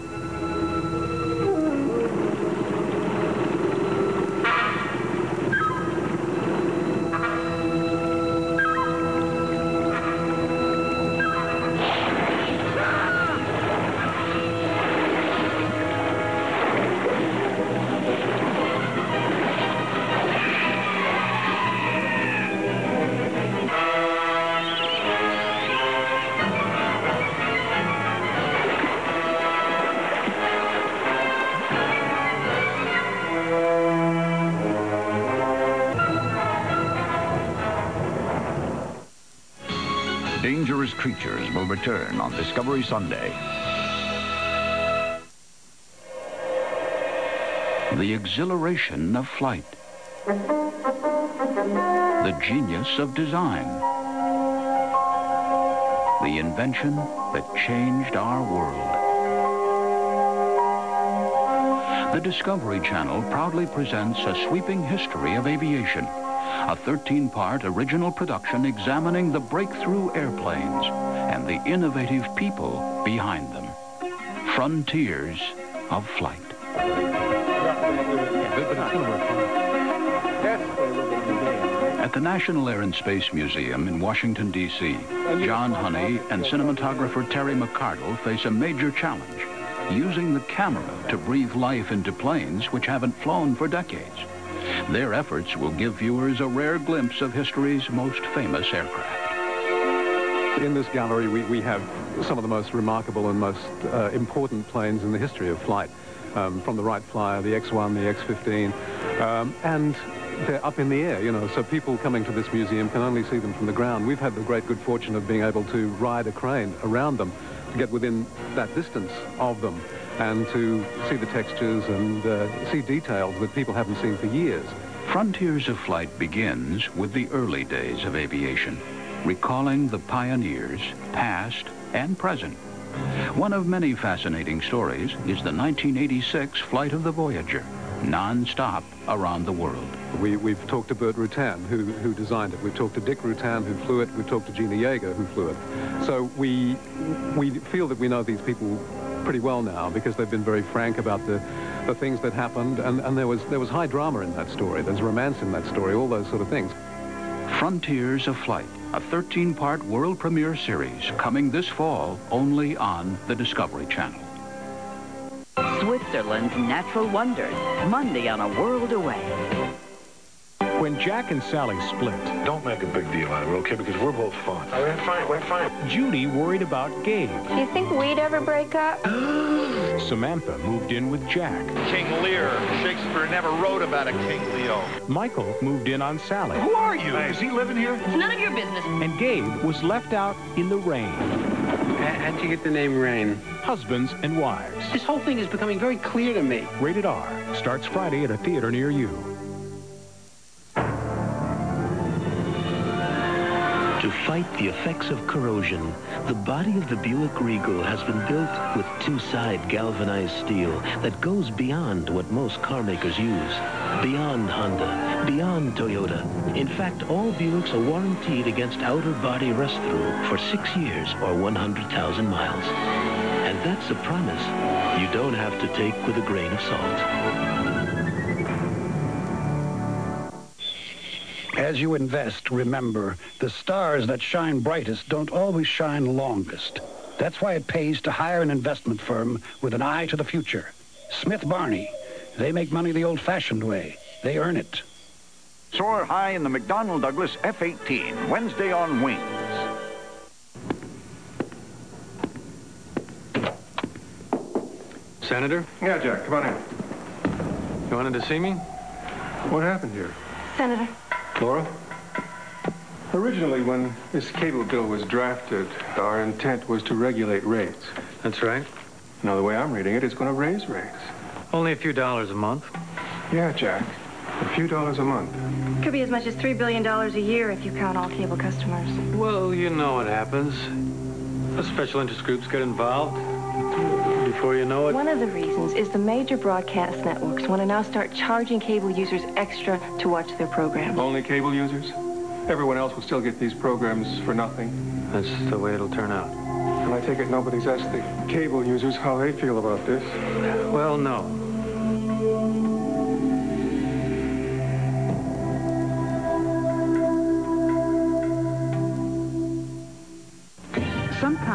On Discovery Sunday. the exhilaration of flight, the genius of design, the invention that changed our world. The Discovery Channel proudly presents a sweeping history of aviation, a 13-part original production examining the breakthrough airplanes the innovative people behind them. Frontiers of Flight. At the National Air and Space Museum in Washington, D.C., John Honey and cinematographer Terry McCardle face a major challenge, using the camera to breathe life into planes which haven't flown for decades. Their efforts will give viewers a rare glimpse of history's most famous aircraft. In this gallery, we, we have some of the most remarkable and most uh, important planes in the history of flight. Um, from the Wright Flyer, the X-1, the X-15, um, and they're up in the air, you know, so people coming to this museum can only see them from the ground. We've had the great good fortune of being able to ride a crane around them to get within that distance of them and to see the textures and uh, see details that people haven't seen for years. Frontiers of Flight begins with the early days of aviation, recalling the pioneers, past and present. One of many fascinating stories is the 1986 flight of the Voyager, non-stop around the world. We, we've talked to Burt Rutan, who, who designed it. We've talked to Dick Rutan, who flew it. We've talked to Jeana Yeager, who flew it. So we, we feel that we know these people pretty well now because they've been very frank about the, the things that happened. And, and there, was, there was high drama in that story. There's romance in that story, all those sort of things. Frontiers of Flight, a 13-part world premiere series coming this fall only on the Discovery Channel. Switzerland's natural wonders, Monday on A World Away. When Jack and Sally split... Don't make a big deal out of it, okay? Because we're both fine. Oh, we're fine, we're fine. Judy worried about Gabe. Do you think we'd ever break up? Samantha moved in with Jack. King Lear. Shakespeare never wrote about a King Leo. Michael moved in on Sally. Who are you? Is he living here? It's none of your business. And Gabe was left out in the rain. How'd you get the name Rain? Husbands and wives. This whole thing is becoming very clear to me. Rated R. Starts Friday at a theater near you. Fight the effects of corrosion, the body of the Buick Regal has been built with two-side galvanized steel that goes beyond what most car makers use. Beyond Honda, beyond Toyota. In fact, all Buicks are warranted against outer body rust-through for six years or 100,000 miles. And that's a promise you don't have to take with a grain of salt. As you invest, remember, the stars that shine brightest don't always shine longest. That's why it pays to hire an investment firm with an eye to the future. Smith Barney. They make money the old-fashioned way. They earn it. Soar high in the McDonnell Douglas F-18, Wednesday on Wings. Senator? Yeah, Jack, come on in. You wanted to see me? What happened here? Senator. Laura? Originally, when this cable bill was drafted, our intent was to regulate rates. That's right. Now, the way I'm reading it, it's going to raise rates. Only a few dollars a month. Yeah, Jack. A few dollars a month. Could be as much as $3 billion a year if you count all cable customers. Well, you know what happens. The special interest groups get involved. Before you know it... One of the reasons is the major broadcast networks want to now start charging cable users extra to watch their programs. Only cable users? Everyone else will still get these programs for nothing. That's the way it'll turn out. And I take it nobody's asked the cable users how they feel about this. Well, no.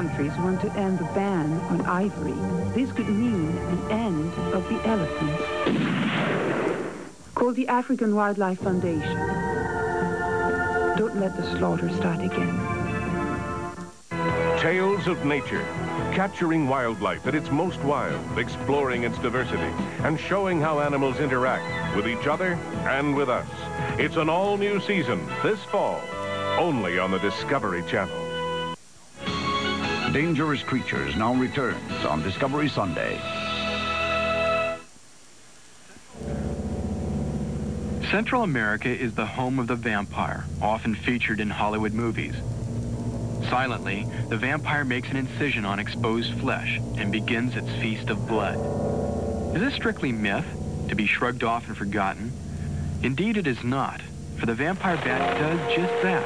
Countries want to end the ban on ivory. This could mean the end of the elephants. Call the African Wildlife Foundation. Don't let the slaughter start again. Tales of nature, capturing wildlife at its most wild, exploring its diversity, and showing how animals interact with each other and with us. It's an all-new season this fall, only on the Discovery Channel. Dangerous Creatures now returns on Discovery Sunday. Central America is the home of the vampire, often featured in Hollywood movies. Silently, the vampire makes an incision on exposed flesh and begins its feast of blood. Is this strictly myth, to be shrugged off and forgotten? Indeed, it is not, for the vampire bat does just that.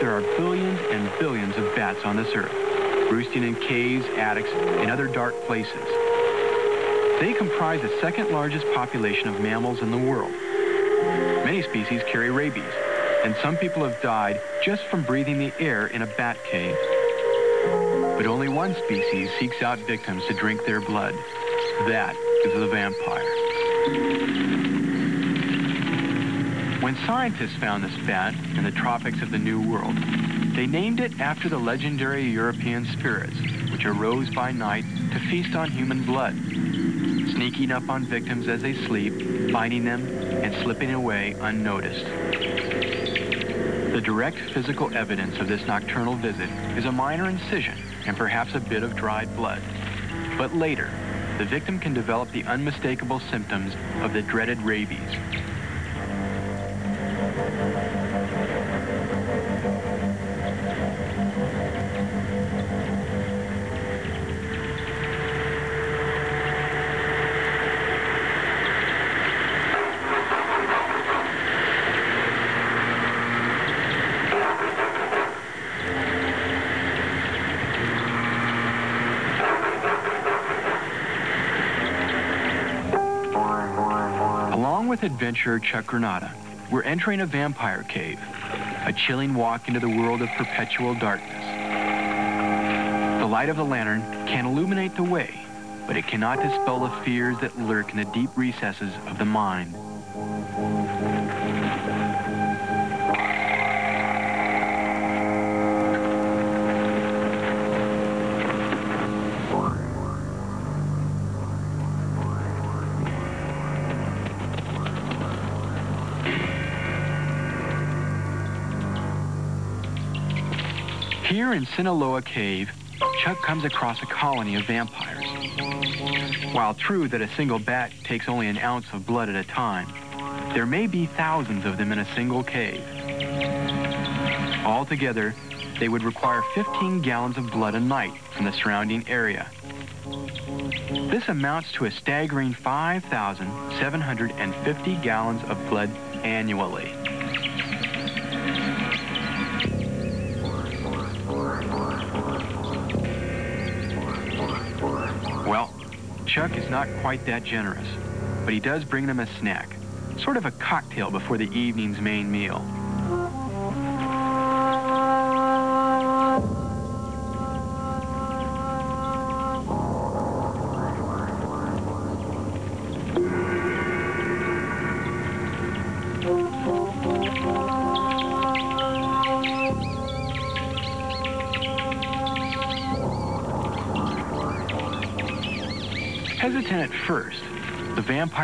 There are billions and billions of bats on this earth, roosting in caves, attics, and other dark places. They comprise the second largest population of mammals in the world. Many species carry rabies, and some people have died just from breathing the air in a bat cave. But only one species seeks out victims to drink their blood. That is the vampire. When scientists found this bat in the tropics of the New World, they named it after the legendary European spirits, which arose by night to feast on human blood, sneaking up on victims as they sleep, finding them, and slipping away unnoticed. The direct physical evidence of this nocturnal visit is a minor incision and perhaps a bit of dried blood. But later, the victim can develop the unmistakable symptoms of the dreaded rabies. With adventurer Chuck Granada, we're entering a vampire cave, a chilling walk into the world of perpetual darkness. The light of the lantern can illuminate the way, but it cannot dispel the fears that lurk in the deep recesses of the mind. Here in Sinaloa Cave, Chuck comes across a colony of vampires. While true that a single bat takes only an ounce of blood at a time, there may be thousands of them in a single cave. Altogether, they would require 15 gallons of blood a night from the surrounding area. This amounts to a staggering 5,750 gallons of blood annually. Chuck is not quite that generous, but he does bring them a snack, sort of a cocktail before the evening's main meal.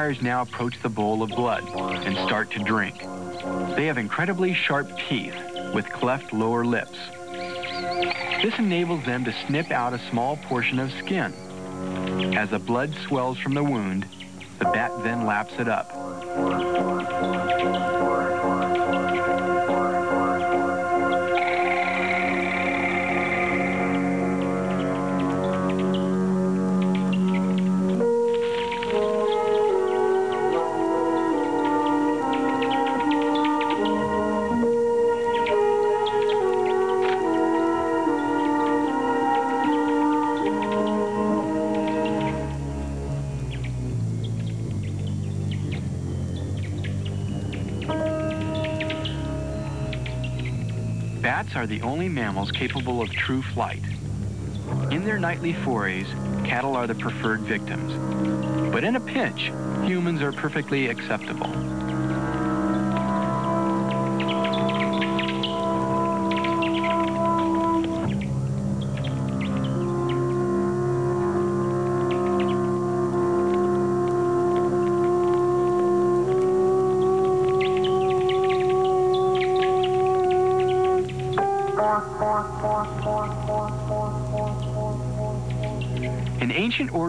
Vampires now approach the bowl of blood and start to drink. They have incredibly sharp teeth with cleft lower lips. This enables them to snip out a small portion of skin. As the blood swells from the wound, the bat then laps it up. The only mammals capable of true flight. In their nightly forays, cattle are the preferred victims. But in a pinch, humans are perfectly acceptable.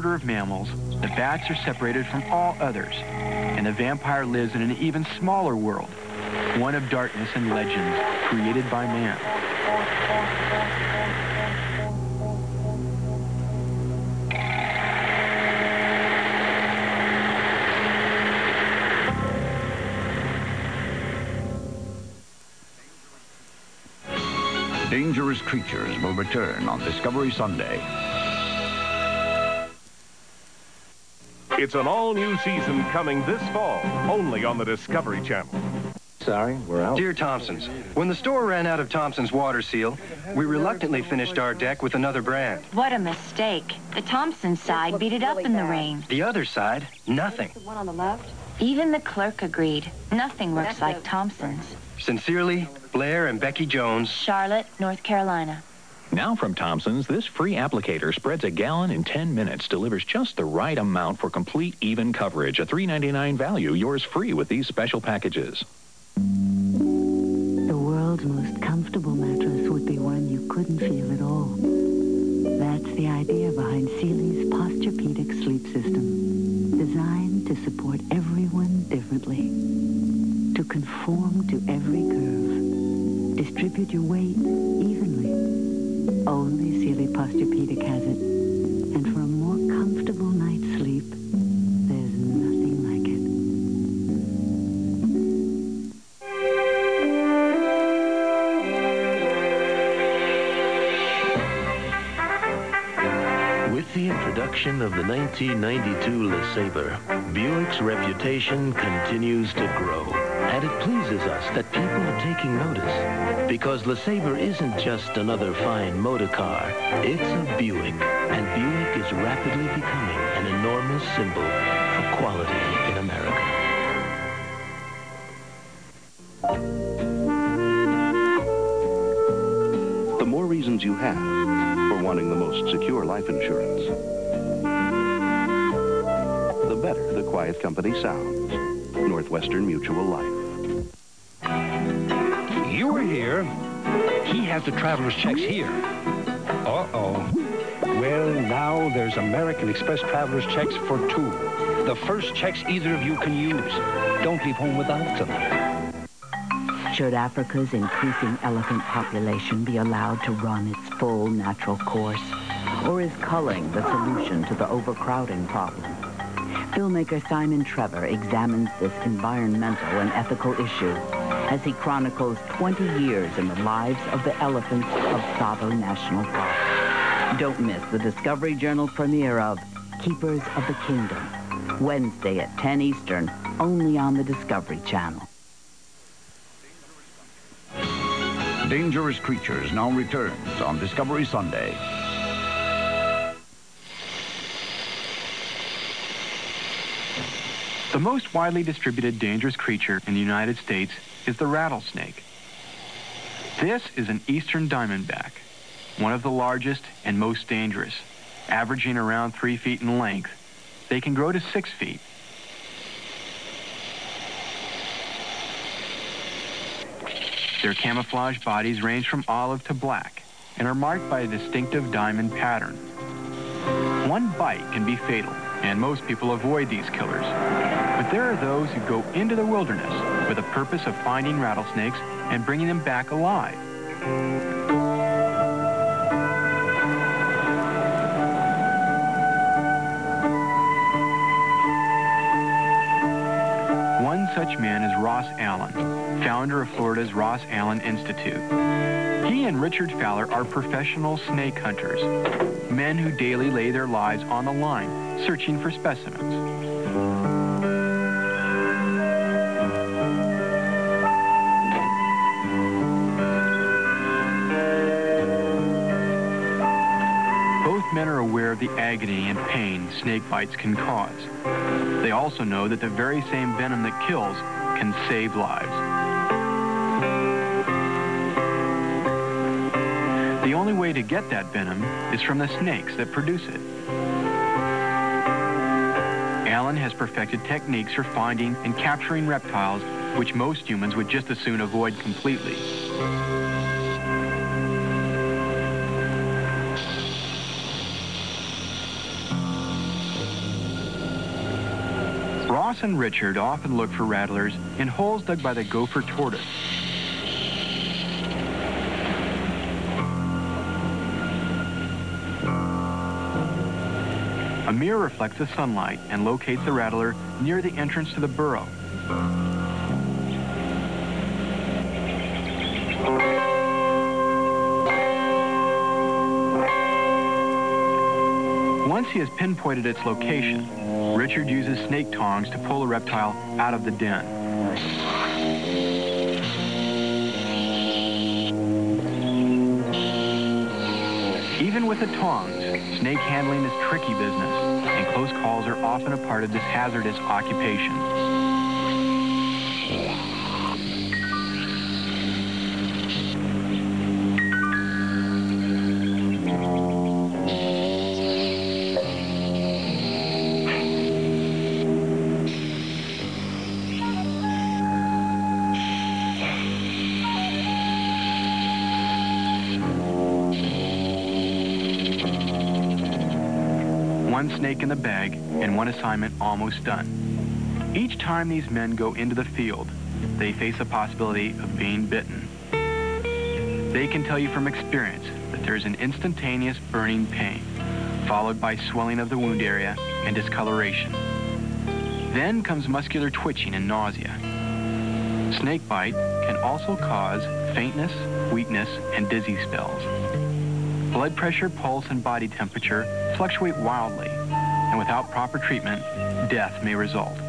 Order of mammals, the bats are separated from all others, and the vampire lives in an even smaller world, one of darkness and legends created by man. Dangerous Creatures will return on Discovery Sunday. It's an all-new season coming this fall, only on the Discovery Channel. Sorry, we're out. Dear Thompson's, when the store ran out of Thompson's water seal, we reluctantly finished our deck with another brand. What a mistake. The Thompson side beat it up in the rain. The other side, nothing. The one on the left? Even the clerk agreed. Nothing works like Thompson's. Sincerely, Blair and Becky Jones. Charlotte, North Carolina. Now from Thompson's, this free applicator spreads a gallon in 10 minutes, delivers just the right amount for complete even coverage. A $3.99 value, yours free with these special packages. The world's most comfortable mattress would be one you couldn't feel at all. That's the idea behind Sealy's Posturepedic Sleep System, designed to support everyone differently, to conform to every curve, distribute your weight evenly. Only Sealy Posturepedic has it, and for a more comfortable night's sleep, there's nothing like it. With the introduction of the 1992 LeSabre, Buick's reputation continues to grow. And it pleases us that people are taking notice. Because LeSabre isn't just another fine motor car. It's a Buick. And Buick is rapidly becoming an enormous symbol for quality in America. The more reasons you have for wanting the most secure life insurance, the better the quiet company sounds. Northwestern Mutual Life. Were here. He has the traveler's checks here. Uh-oh. Well, now there's American Express traveler's checks for two. The first checks either of you can use. Don't leave home without them. Should Africa's increasing elephant population be allowed to run its full natural course? Or is culling the solution to the overcrowding problem? Filmmaker Simon Trevor examines this environmental and ethical issue as he chronicles 20 years in the lives of the elephants of Tsavo National Park. Don't miss the Discovery Journal premiere of Keepers of the Kingdom, Wednesday at 10 Eastern, only on the Discovery Channel. Dangerous Creatures now returns on Discovery Sunday. The most widely distributed dangerous creature in the United States is the rattlesnake. This is an eastern diamondback, one of the largest and most dangerous, averaging around three feet in length. They can grow to six feet. Their camouflage bodies range from olive to black and are marked by a distinctive diamond pattern. One bite can be fatal, and most people avoid these killers. But there are those who go into the wilderness for the purpose of finding rattlesnakes and bringing them back alive. One such man is Ross Allen, founder of Florida's Ross Allen Institute. He and Richard Fowler are professional snake hunters, men who daily lay their lives on the line, searching for specimens. Aware of the agony and pain snake bites can cause. They also know that the very same venom that kills can save lives. The only way to get that venom is from the snakes that produce it. Allen has perfected techniques for finding and capturing reptiles which most humans would just as soon avoid completely. Ross and Richard often look for rattlers in holes dug by the gopher tortoise. A mirror reflects the sunlight and locates the rattler near the entrance to the burrow. Once he has pinpointed its location, Richard uses snake tongs to pull the reptile out of the den. Even with the tongs, snake handling is tricky business, and close calls are often a part of this hazardous occupation. The bag and one assignment almost done. Each time these men go into the field, they face a possibility of being bitten. They can tell you from experience that there's an instantaneous burning pain, followed by swelling of the wound area and discoloration. Then comes muscular twitching and nausea. Snake bite can also cause faintness, weakness, and dizzy spells. Blood pressure, pulse, and body temperature fluctuate wildly, and without proper treatment, death may result.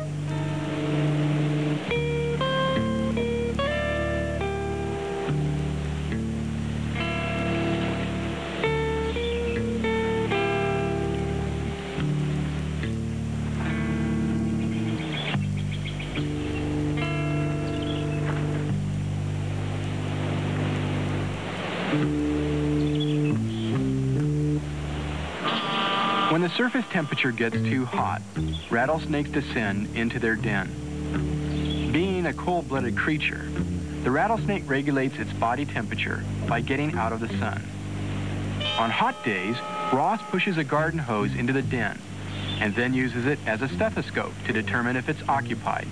Surface temperature gets too hot, rattlesnakes descend into their den. Being a cold-blooded creature, the rattlesnake regulates its body temperature by getting out of the sun. On hot days, Ross pushes a garden hose into the den and then uses it as a stethoscope to determine if it's occupied.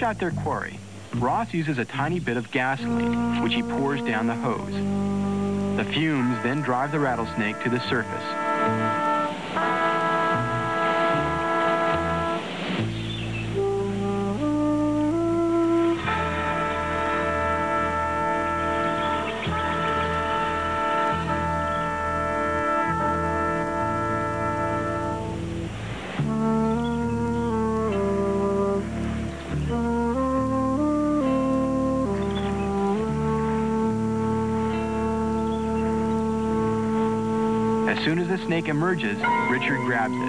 Flush out their quarry, Ross uses a tiny bit of gasoline, which he pours down the hose. The fumes then drive the rattlesnake to the surface. Snake emerges, Richard grabs it.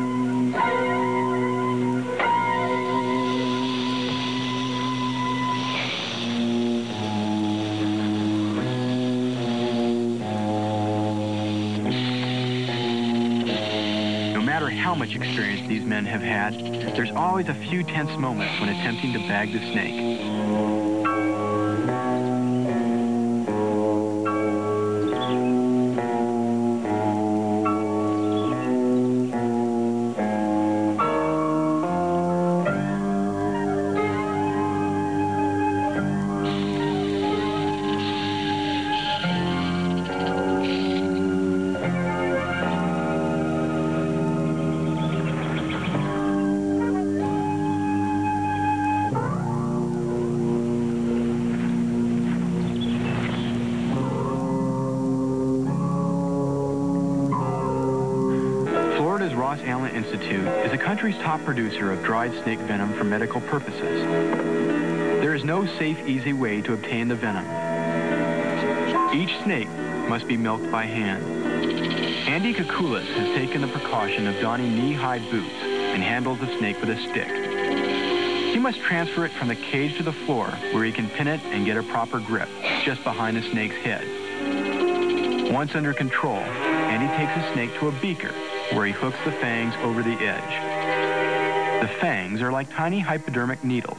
No matter how much experience these men have had, there's always a few tense moments when attempting to bag the snake. Producer of dried snake venom for medical purposes. There is no safe, easy way to obtain the venom. Each snake must be milked by hand. Andy Kakulis has taken the precaution of donning knee-high boots and handles the snake with a stick. He must transfer it from the cage to the floor where he can pin it and get a proper grip just behind the snake's head. Once under control, Andy takes the snake to a beaker where he hooks the fangs over the edge. The fangs are like tiny hypodermic needles,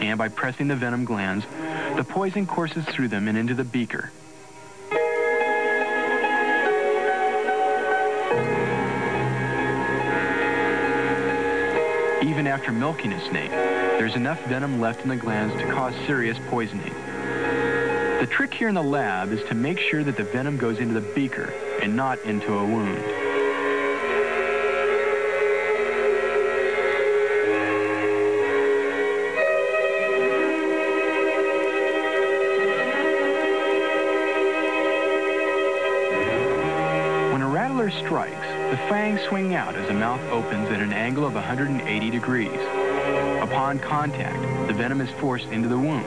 and by pressing the venom glands, the poison courses through them and into the beaker. Even after milking a snake, there's enough venom left in the glands to cause serious poisoning. The trick here in the lab is to make sure that the venom goes into the beaker and not into a wound. Fangs swing out as the mouth opens at an angle of 180 degrees. Upon contact, the venom is forced into the wound.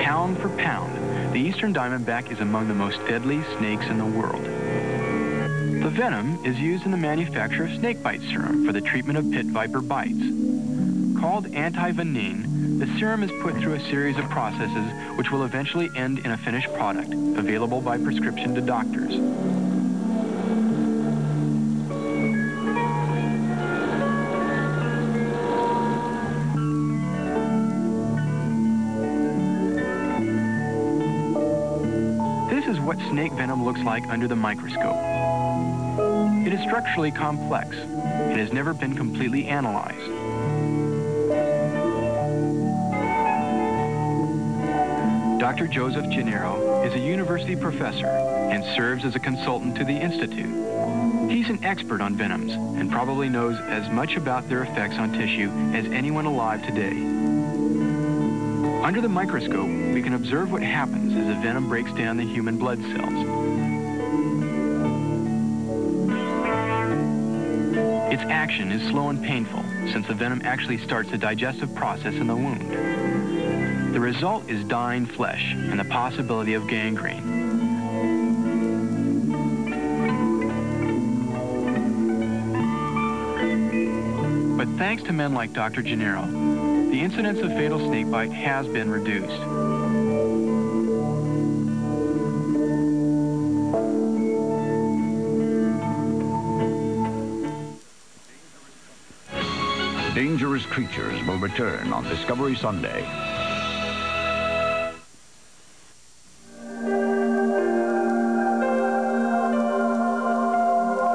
Pound for pound, the eastern diamondback is among the most deadly snakes in the world. The venom is used in the manufacture of snakebite serum for the treatment of pit viper bites. Called antivenin, the serum is put through a series of processes which will eventually end in a finished product, available by prescription to doctors. Snake venom looks like under the microscope. It is structurally complex. It has never been completely analyzed. Dr. Joseph Gennaro is a university professor and serves as a consultant to the Institute. He's an expert on venoms and probably knows as much about their effects on tissue as anyone alive today. Under the microscope, we can observe what happens as the venom breaks down the human blood cells. Its action is slow and painful since the venom actually starts the digestive process in the wound. The result is dying flesh and the possibility of gangrene. But thanks to men like Dr. Gennaro, the incidence of fatal snakebite has been reduced. Dangerous Creatures will return on Discovery Sunday.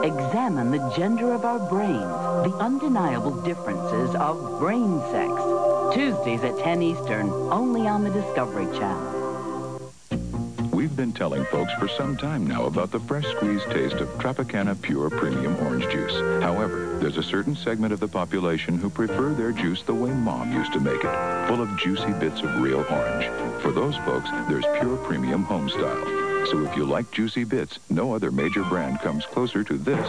Examine the gender of our brains, the undeniable differences of brain sex. Tuesdays at 10 Eastern, only on the Discovery Channel. We've been telling folks for some time now about the fresh squeezed taste of Tropicana Pure Premium Orange Juice. However, there's a certain segment of the population who prefer their juice the way Mom used to make it, full of juicy bits of real orange. For those folks, there's Pure Premium Homestyle. So if you like juicy bits, no other major brand comes closer to this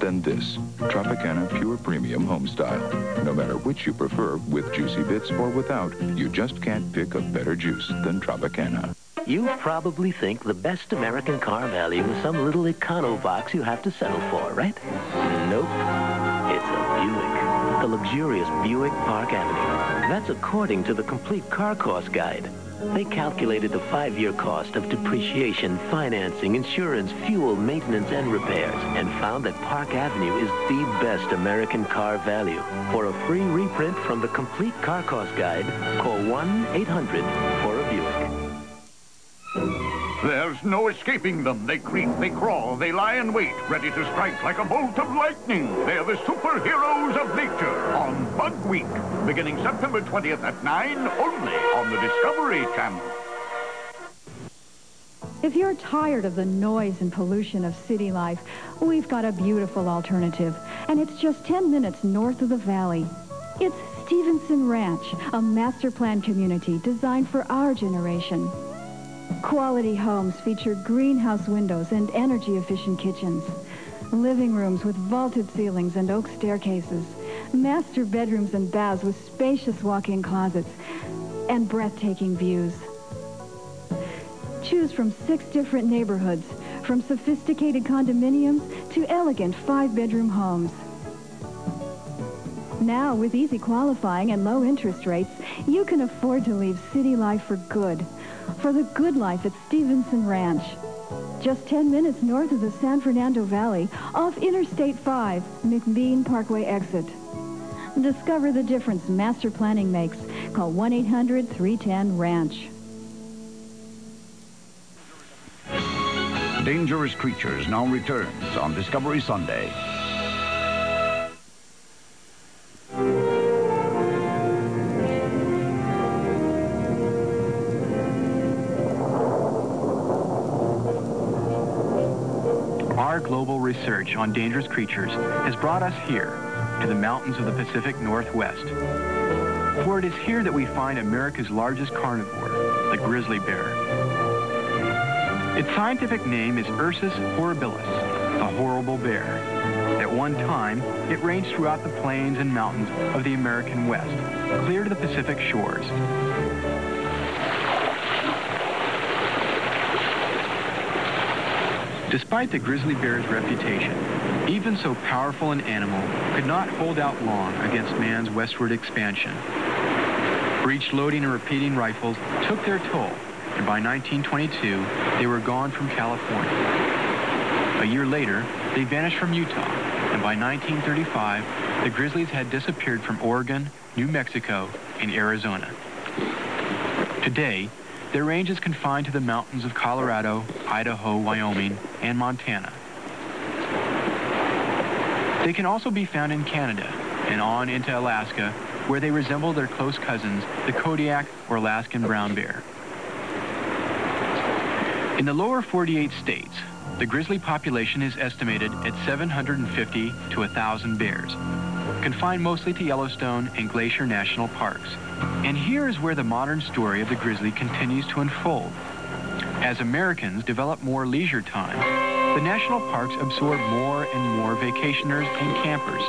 than this. Tropicana Pure Premium Homestyle. No matter which you prefer, with juicy bits or without, you just can't pick a better juice than Tropicana. You probably think the best American car value is some little econo box you have to settle for, right? Nope. It's a Buick. The luxurious Buick Park Avenue. That's according to the Complete Car Cost Guide. They calculated the five-year cost of depreciation, financing, insurance, fuel, maintenance, and repairs, and found that Park Avenue is the best American car value. For a free reprint from the Complete Car Cost Guide, call 1-800-4-A-Buick. There's no escaping them. They creep, they crawl, they lie in wait, ready to strike like a bolt of lightning. They're the superheroes of nature on Bug Week, beginning September 20th at 9, only on the Discovery Channel. If you're tired of the noise and pollution of city life, we've got a beautiful alternative, and it's just 10 minutes north of the valley. It's Stevenson Ranch, a master plan community designed for our generation. Quality homes feature greenhouse windows and energy-efficient kitchens. Living rooms with vaulted ceilings and oak staircases. Master bedrooms and baths with spacious walk-in closets. And breathtaking views. Choose from six different neighborhoods, from sophisticated condominiums to elegant five-bedroom homes. Now, with easy qualifying and low interest rates, you can afford to leave city life for good. For the good life at Stevenson Ranch. Just 10 minutes north of the San Fernando Valley, off Interstate 5, McBean Parkway exit. Discover the difference master planning makes. Call 1-800-310-RANCH. Dangerous Creatures now returns on Discovery Sunday. Our global research on dangerous creatures has brought us here, to the mountains of the Pacific Northwest. For it is here that we find America's largest carnivore, the grizzly bear. Its scientific name is Ursus horribilis, the horrible bear. At one time, it ranged throughout the plains and mountains of the American West, clear to the Pacific shores. Despite the grizzly bear's reputation, even so powerful an animal could not hold out long against man's westward expansion. Breech loading and repeating rifles took their toll, and by 1922, they were gone from California. A year later, they vanished from Utah, and by 1935, the grizzlies had disappeared from Oregon, New Mexico, and Arizona. Today, their range is confined to the mountains of Colorado, Idaho, Wyoming, and Montana. They can also be found in Canada and on into Alaska, where they resemble their close cousins, the Kodiak or Alaskan brown bear. In the lower 48 states, the grizzly population is estimated at 750 to 1,000 bears, confined mostly to Yellowstone and Glacier National Parks. And here is where the modern story of the grizzly continues to unfold. As Americans develop more leisure time, the national parks absorb more and more vacationers and campers.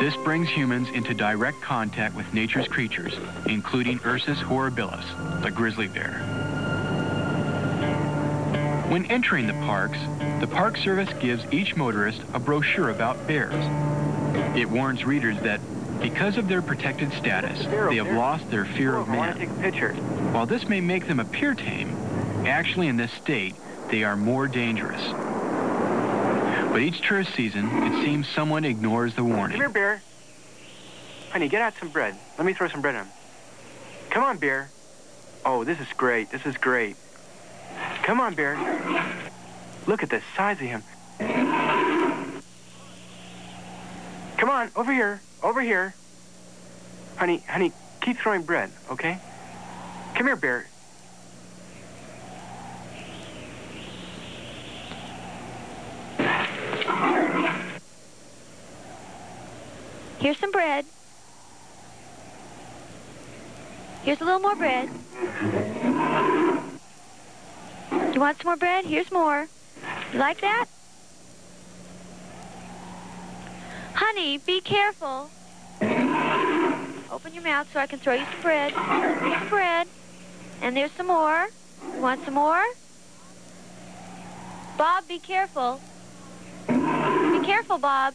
This brings humans into direct contact with nature's creatures, including Ursus horribilis, the grizzly bear. When entering the parks, the Park Service gives each motorist a brochure about bears. It warns readers that because of their protected status, they have lost their fear of man. While this may make them appear tame, actually in this state, they are more dangerous. But each tourist season, it seems someone ignores the warning. Come here, Bear. Honey, get out some bread. Let me throw some bread on. Come on, Bear. Oh, this is great. This is great. Come on, Bear. Look at the size of him. Come on, over here. Over here. Honey, honey, keep throwing bread, okay? Come here, Bear. Here's some bread. Here's a little more bread. You want some more bread? Here's more. You like that? Honey, be careful. Open your mouth so I can throw you some bread. Some bread. And there's some more. You want some more? Bob, be careful. Be careful, Bob.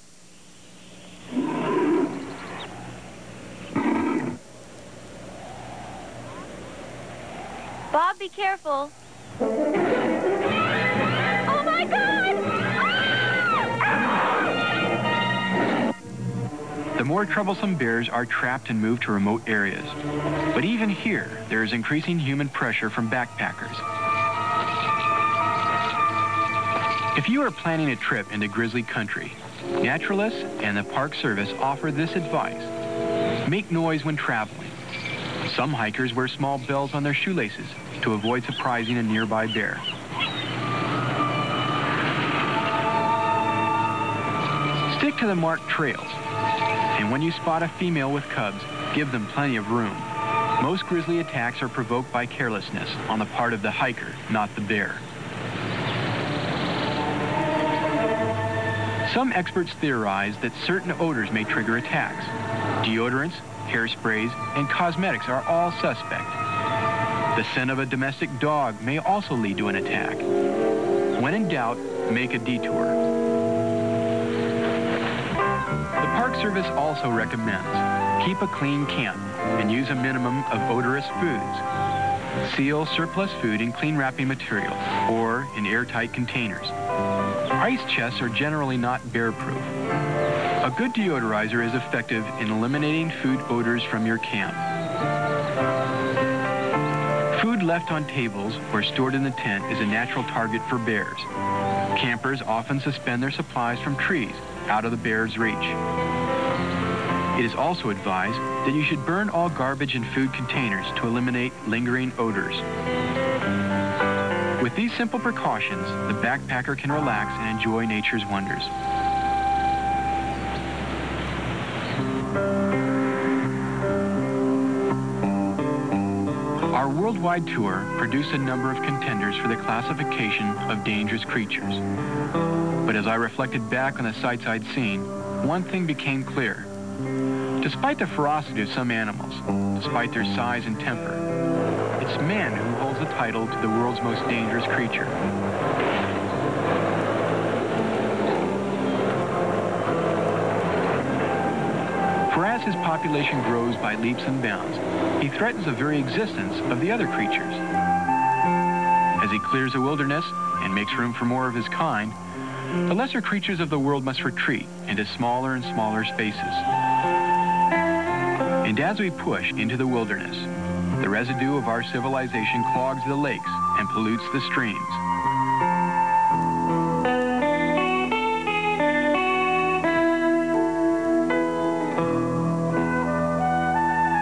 Bob, be careful. The more troublesome bears are trapped and moved to remote areas. But even here, there is increasing human pressure from backpackers. If you are planning a trip into grizzly country, naturalists and the Park Service offer this advice. Make noise when traveling. Some hikers wear small bells on their shoelaces to avoid surprising a nearby bear. Stick to the marked trails, and when you spot a female with cubs, give them plenty of room. Most grizzly attacks are provoked by carelessness on the part of the hiker, not the bear. Some experts theorize that certain odors may trigger attacks. Deodorants, hairsprays, and cosmetics are all suspect. The scent of a domestic dog may also lead to an attack. When in doubt, make a detour. Service also recommends keep a clean camp and use a minimum of odorous foods. Seal surplus food in clean wrapping material or in airtight containers. Ice chests are generally not bear-proof. A good deodorizer is effective in eliminating food odors from your camp. Food left on tables or stored in the tent is a natural target for bears. Campers often suspend their supplies from trees out of the bear's reach. It is also advised that you should burn all garbage and food containers to eliminate lingering odors. With these simple precautions, the backpacker can relax and enjoy nature's wonders. Our worldwide tour produced a number of contenders for the classification of dangerous creatures. But as I reflected back on the sights I'd seen, one thing became clear. Despite the ferocity of some animals, despite their size and temper, it's man who holds the title to the world's most dangerous creature. For as his population grows by leaps and bounds, he threatens the very existence of the other creatures. As he clears the wilderness and makes room for more of his kind, the lesser creatures of the world must retreat into smaller and smaller spaces. And as we push into the wilderness, the residue of our civilization clogs the lakes and pollutes the streams.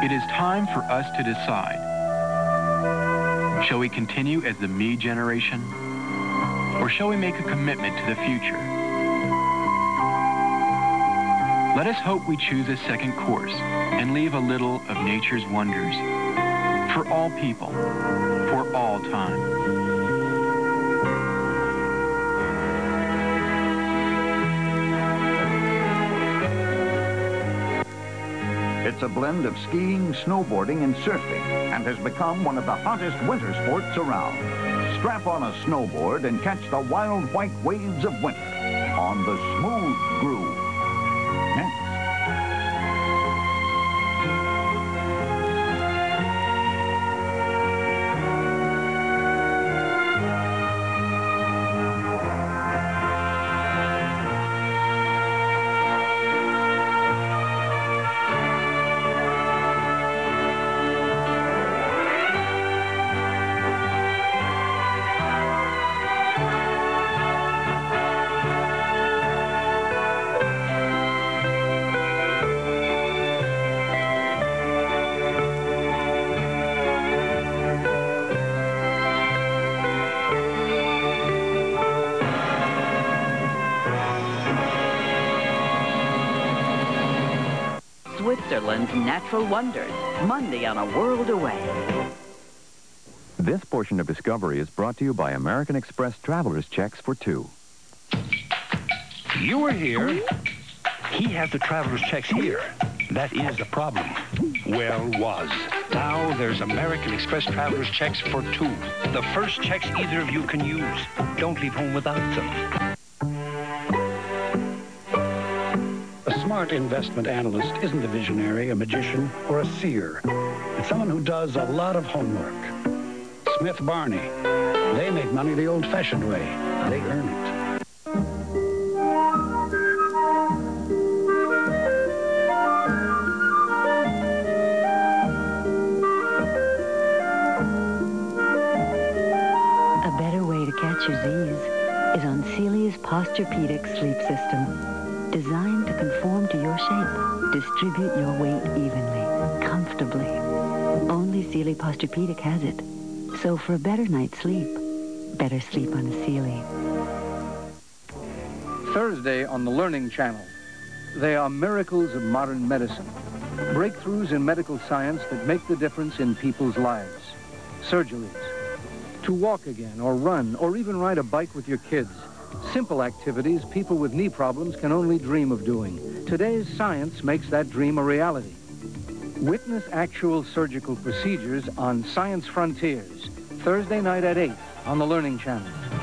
It is time for us to decide. Shall we continue as the me generation? Or shall we make a commitment to the future? Let us hope we choose a second course and leave a little of nature's wonders for all people, for all time. It's a blend of skiing, snowboarding, and surfing, and has become one of the hottest winter sports around. Strap on a snowboard and catch the wild white waves of winter on the Smooth Groove. Natural wonders, Monday on A World Away. This portion of Discovery is brought to you by American Express Traveler's Checks for Two. You were here. He has the traveler's checks here. That is the problem. Well, was. Now there's American Express traveler's checks for two. The first checks either of you can use. Don't leave home without them. Smart investment analyst isn't a visionary, a magician, or a seer. It's someone who does a lot of homework. Smith Barney. They make money the old-fashioned way. They earn it. A better way to catch your Z's is on Sealy's Posturepedic Sleep System. Distribute your weight evenly, comfortably. Only Sealy Posturepedic has it. So for a better night's sleep, better sleep on a Sealy. Thursday on the Learning Channel. They are miracles of modern medicine. Breakthroughs in medical science that make the difference in people's lives. Surgeries. To walk again, or run, or even ride a bike with your kids. Simple activities people with knee problems can only dream of doing. Today's science makes that dream a reality. Witness actual surgical procedures on Science Frontiers, Thursday night at 8 on the Learning Channel.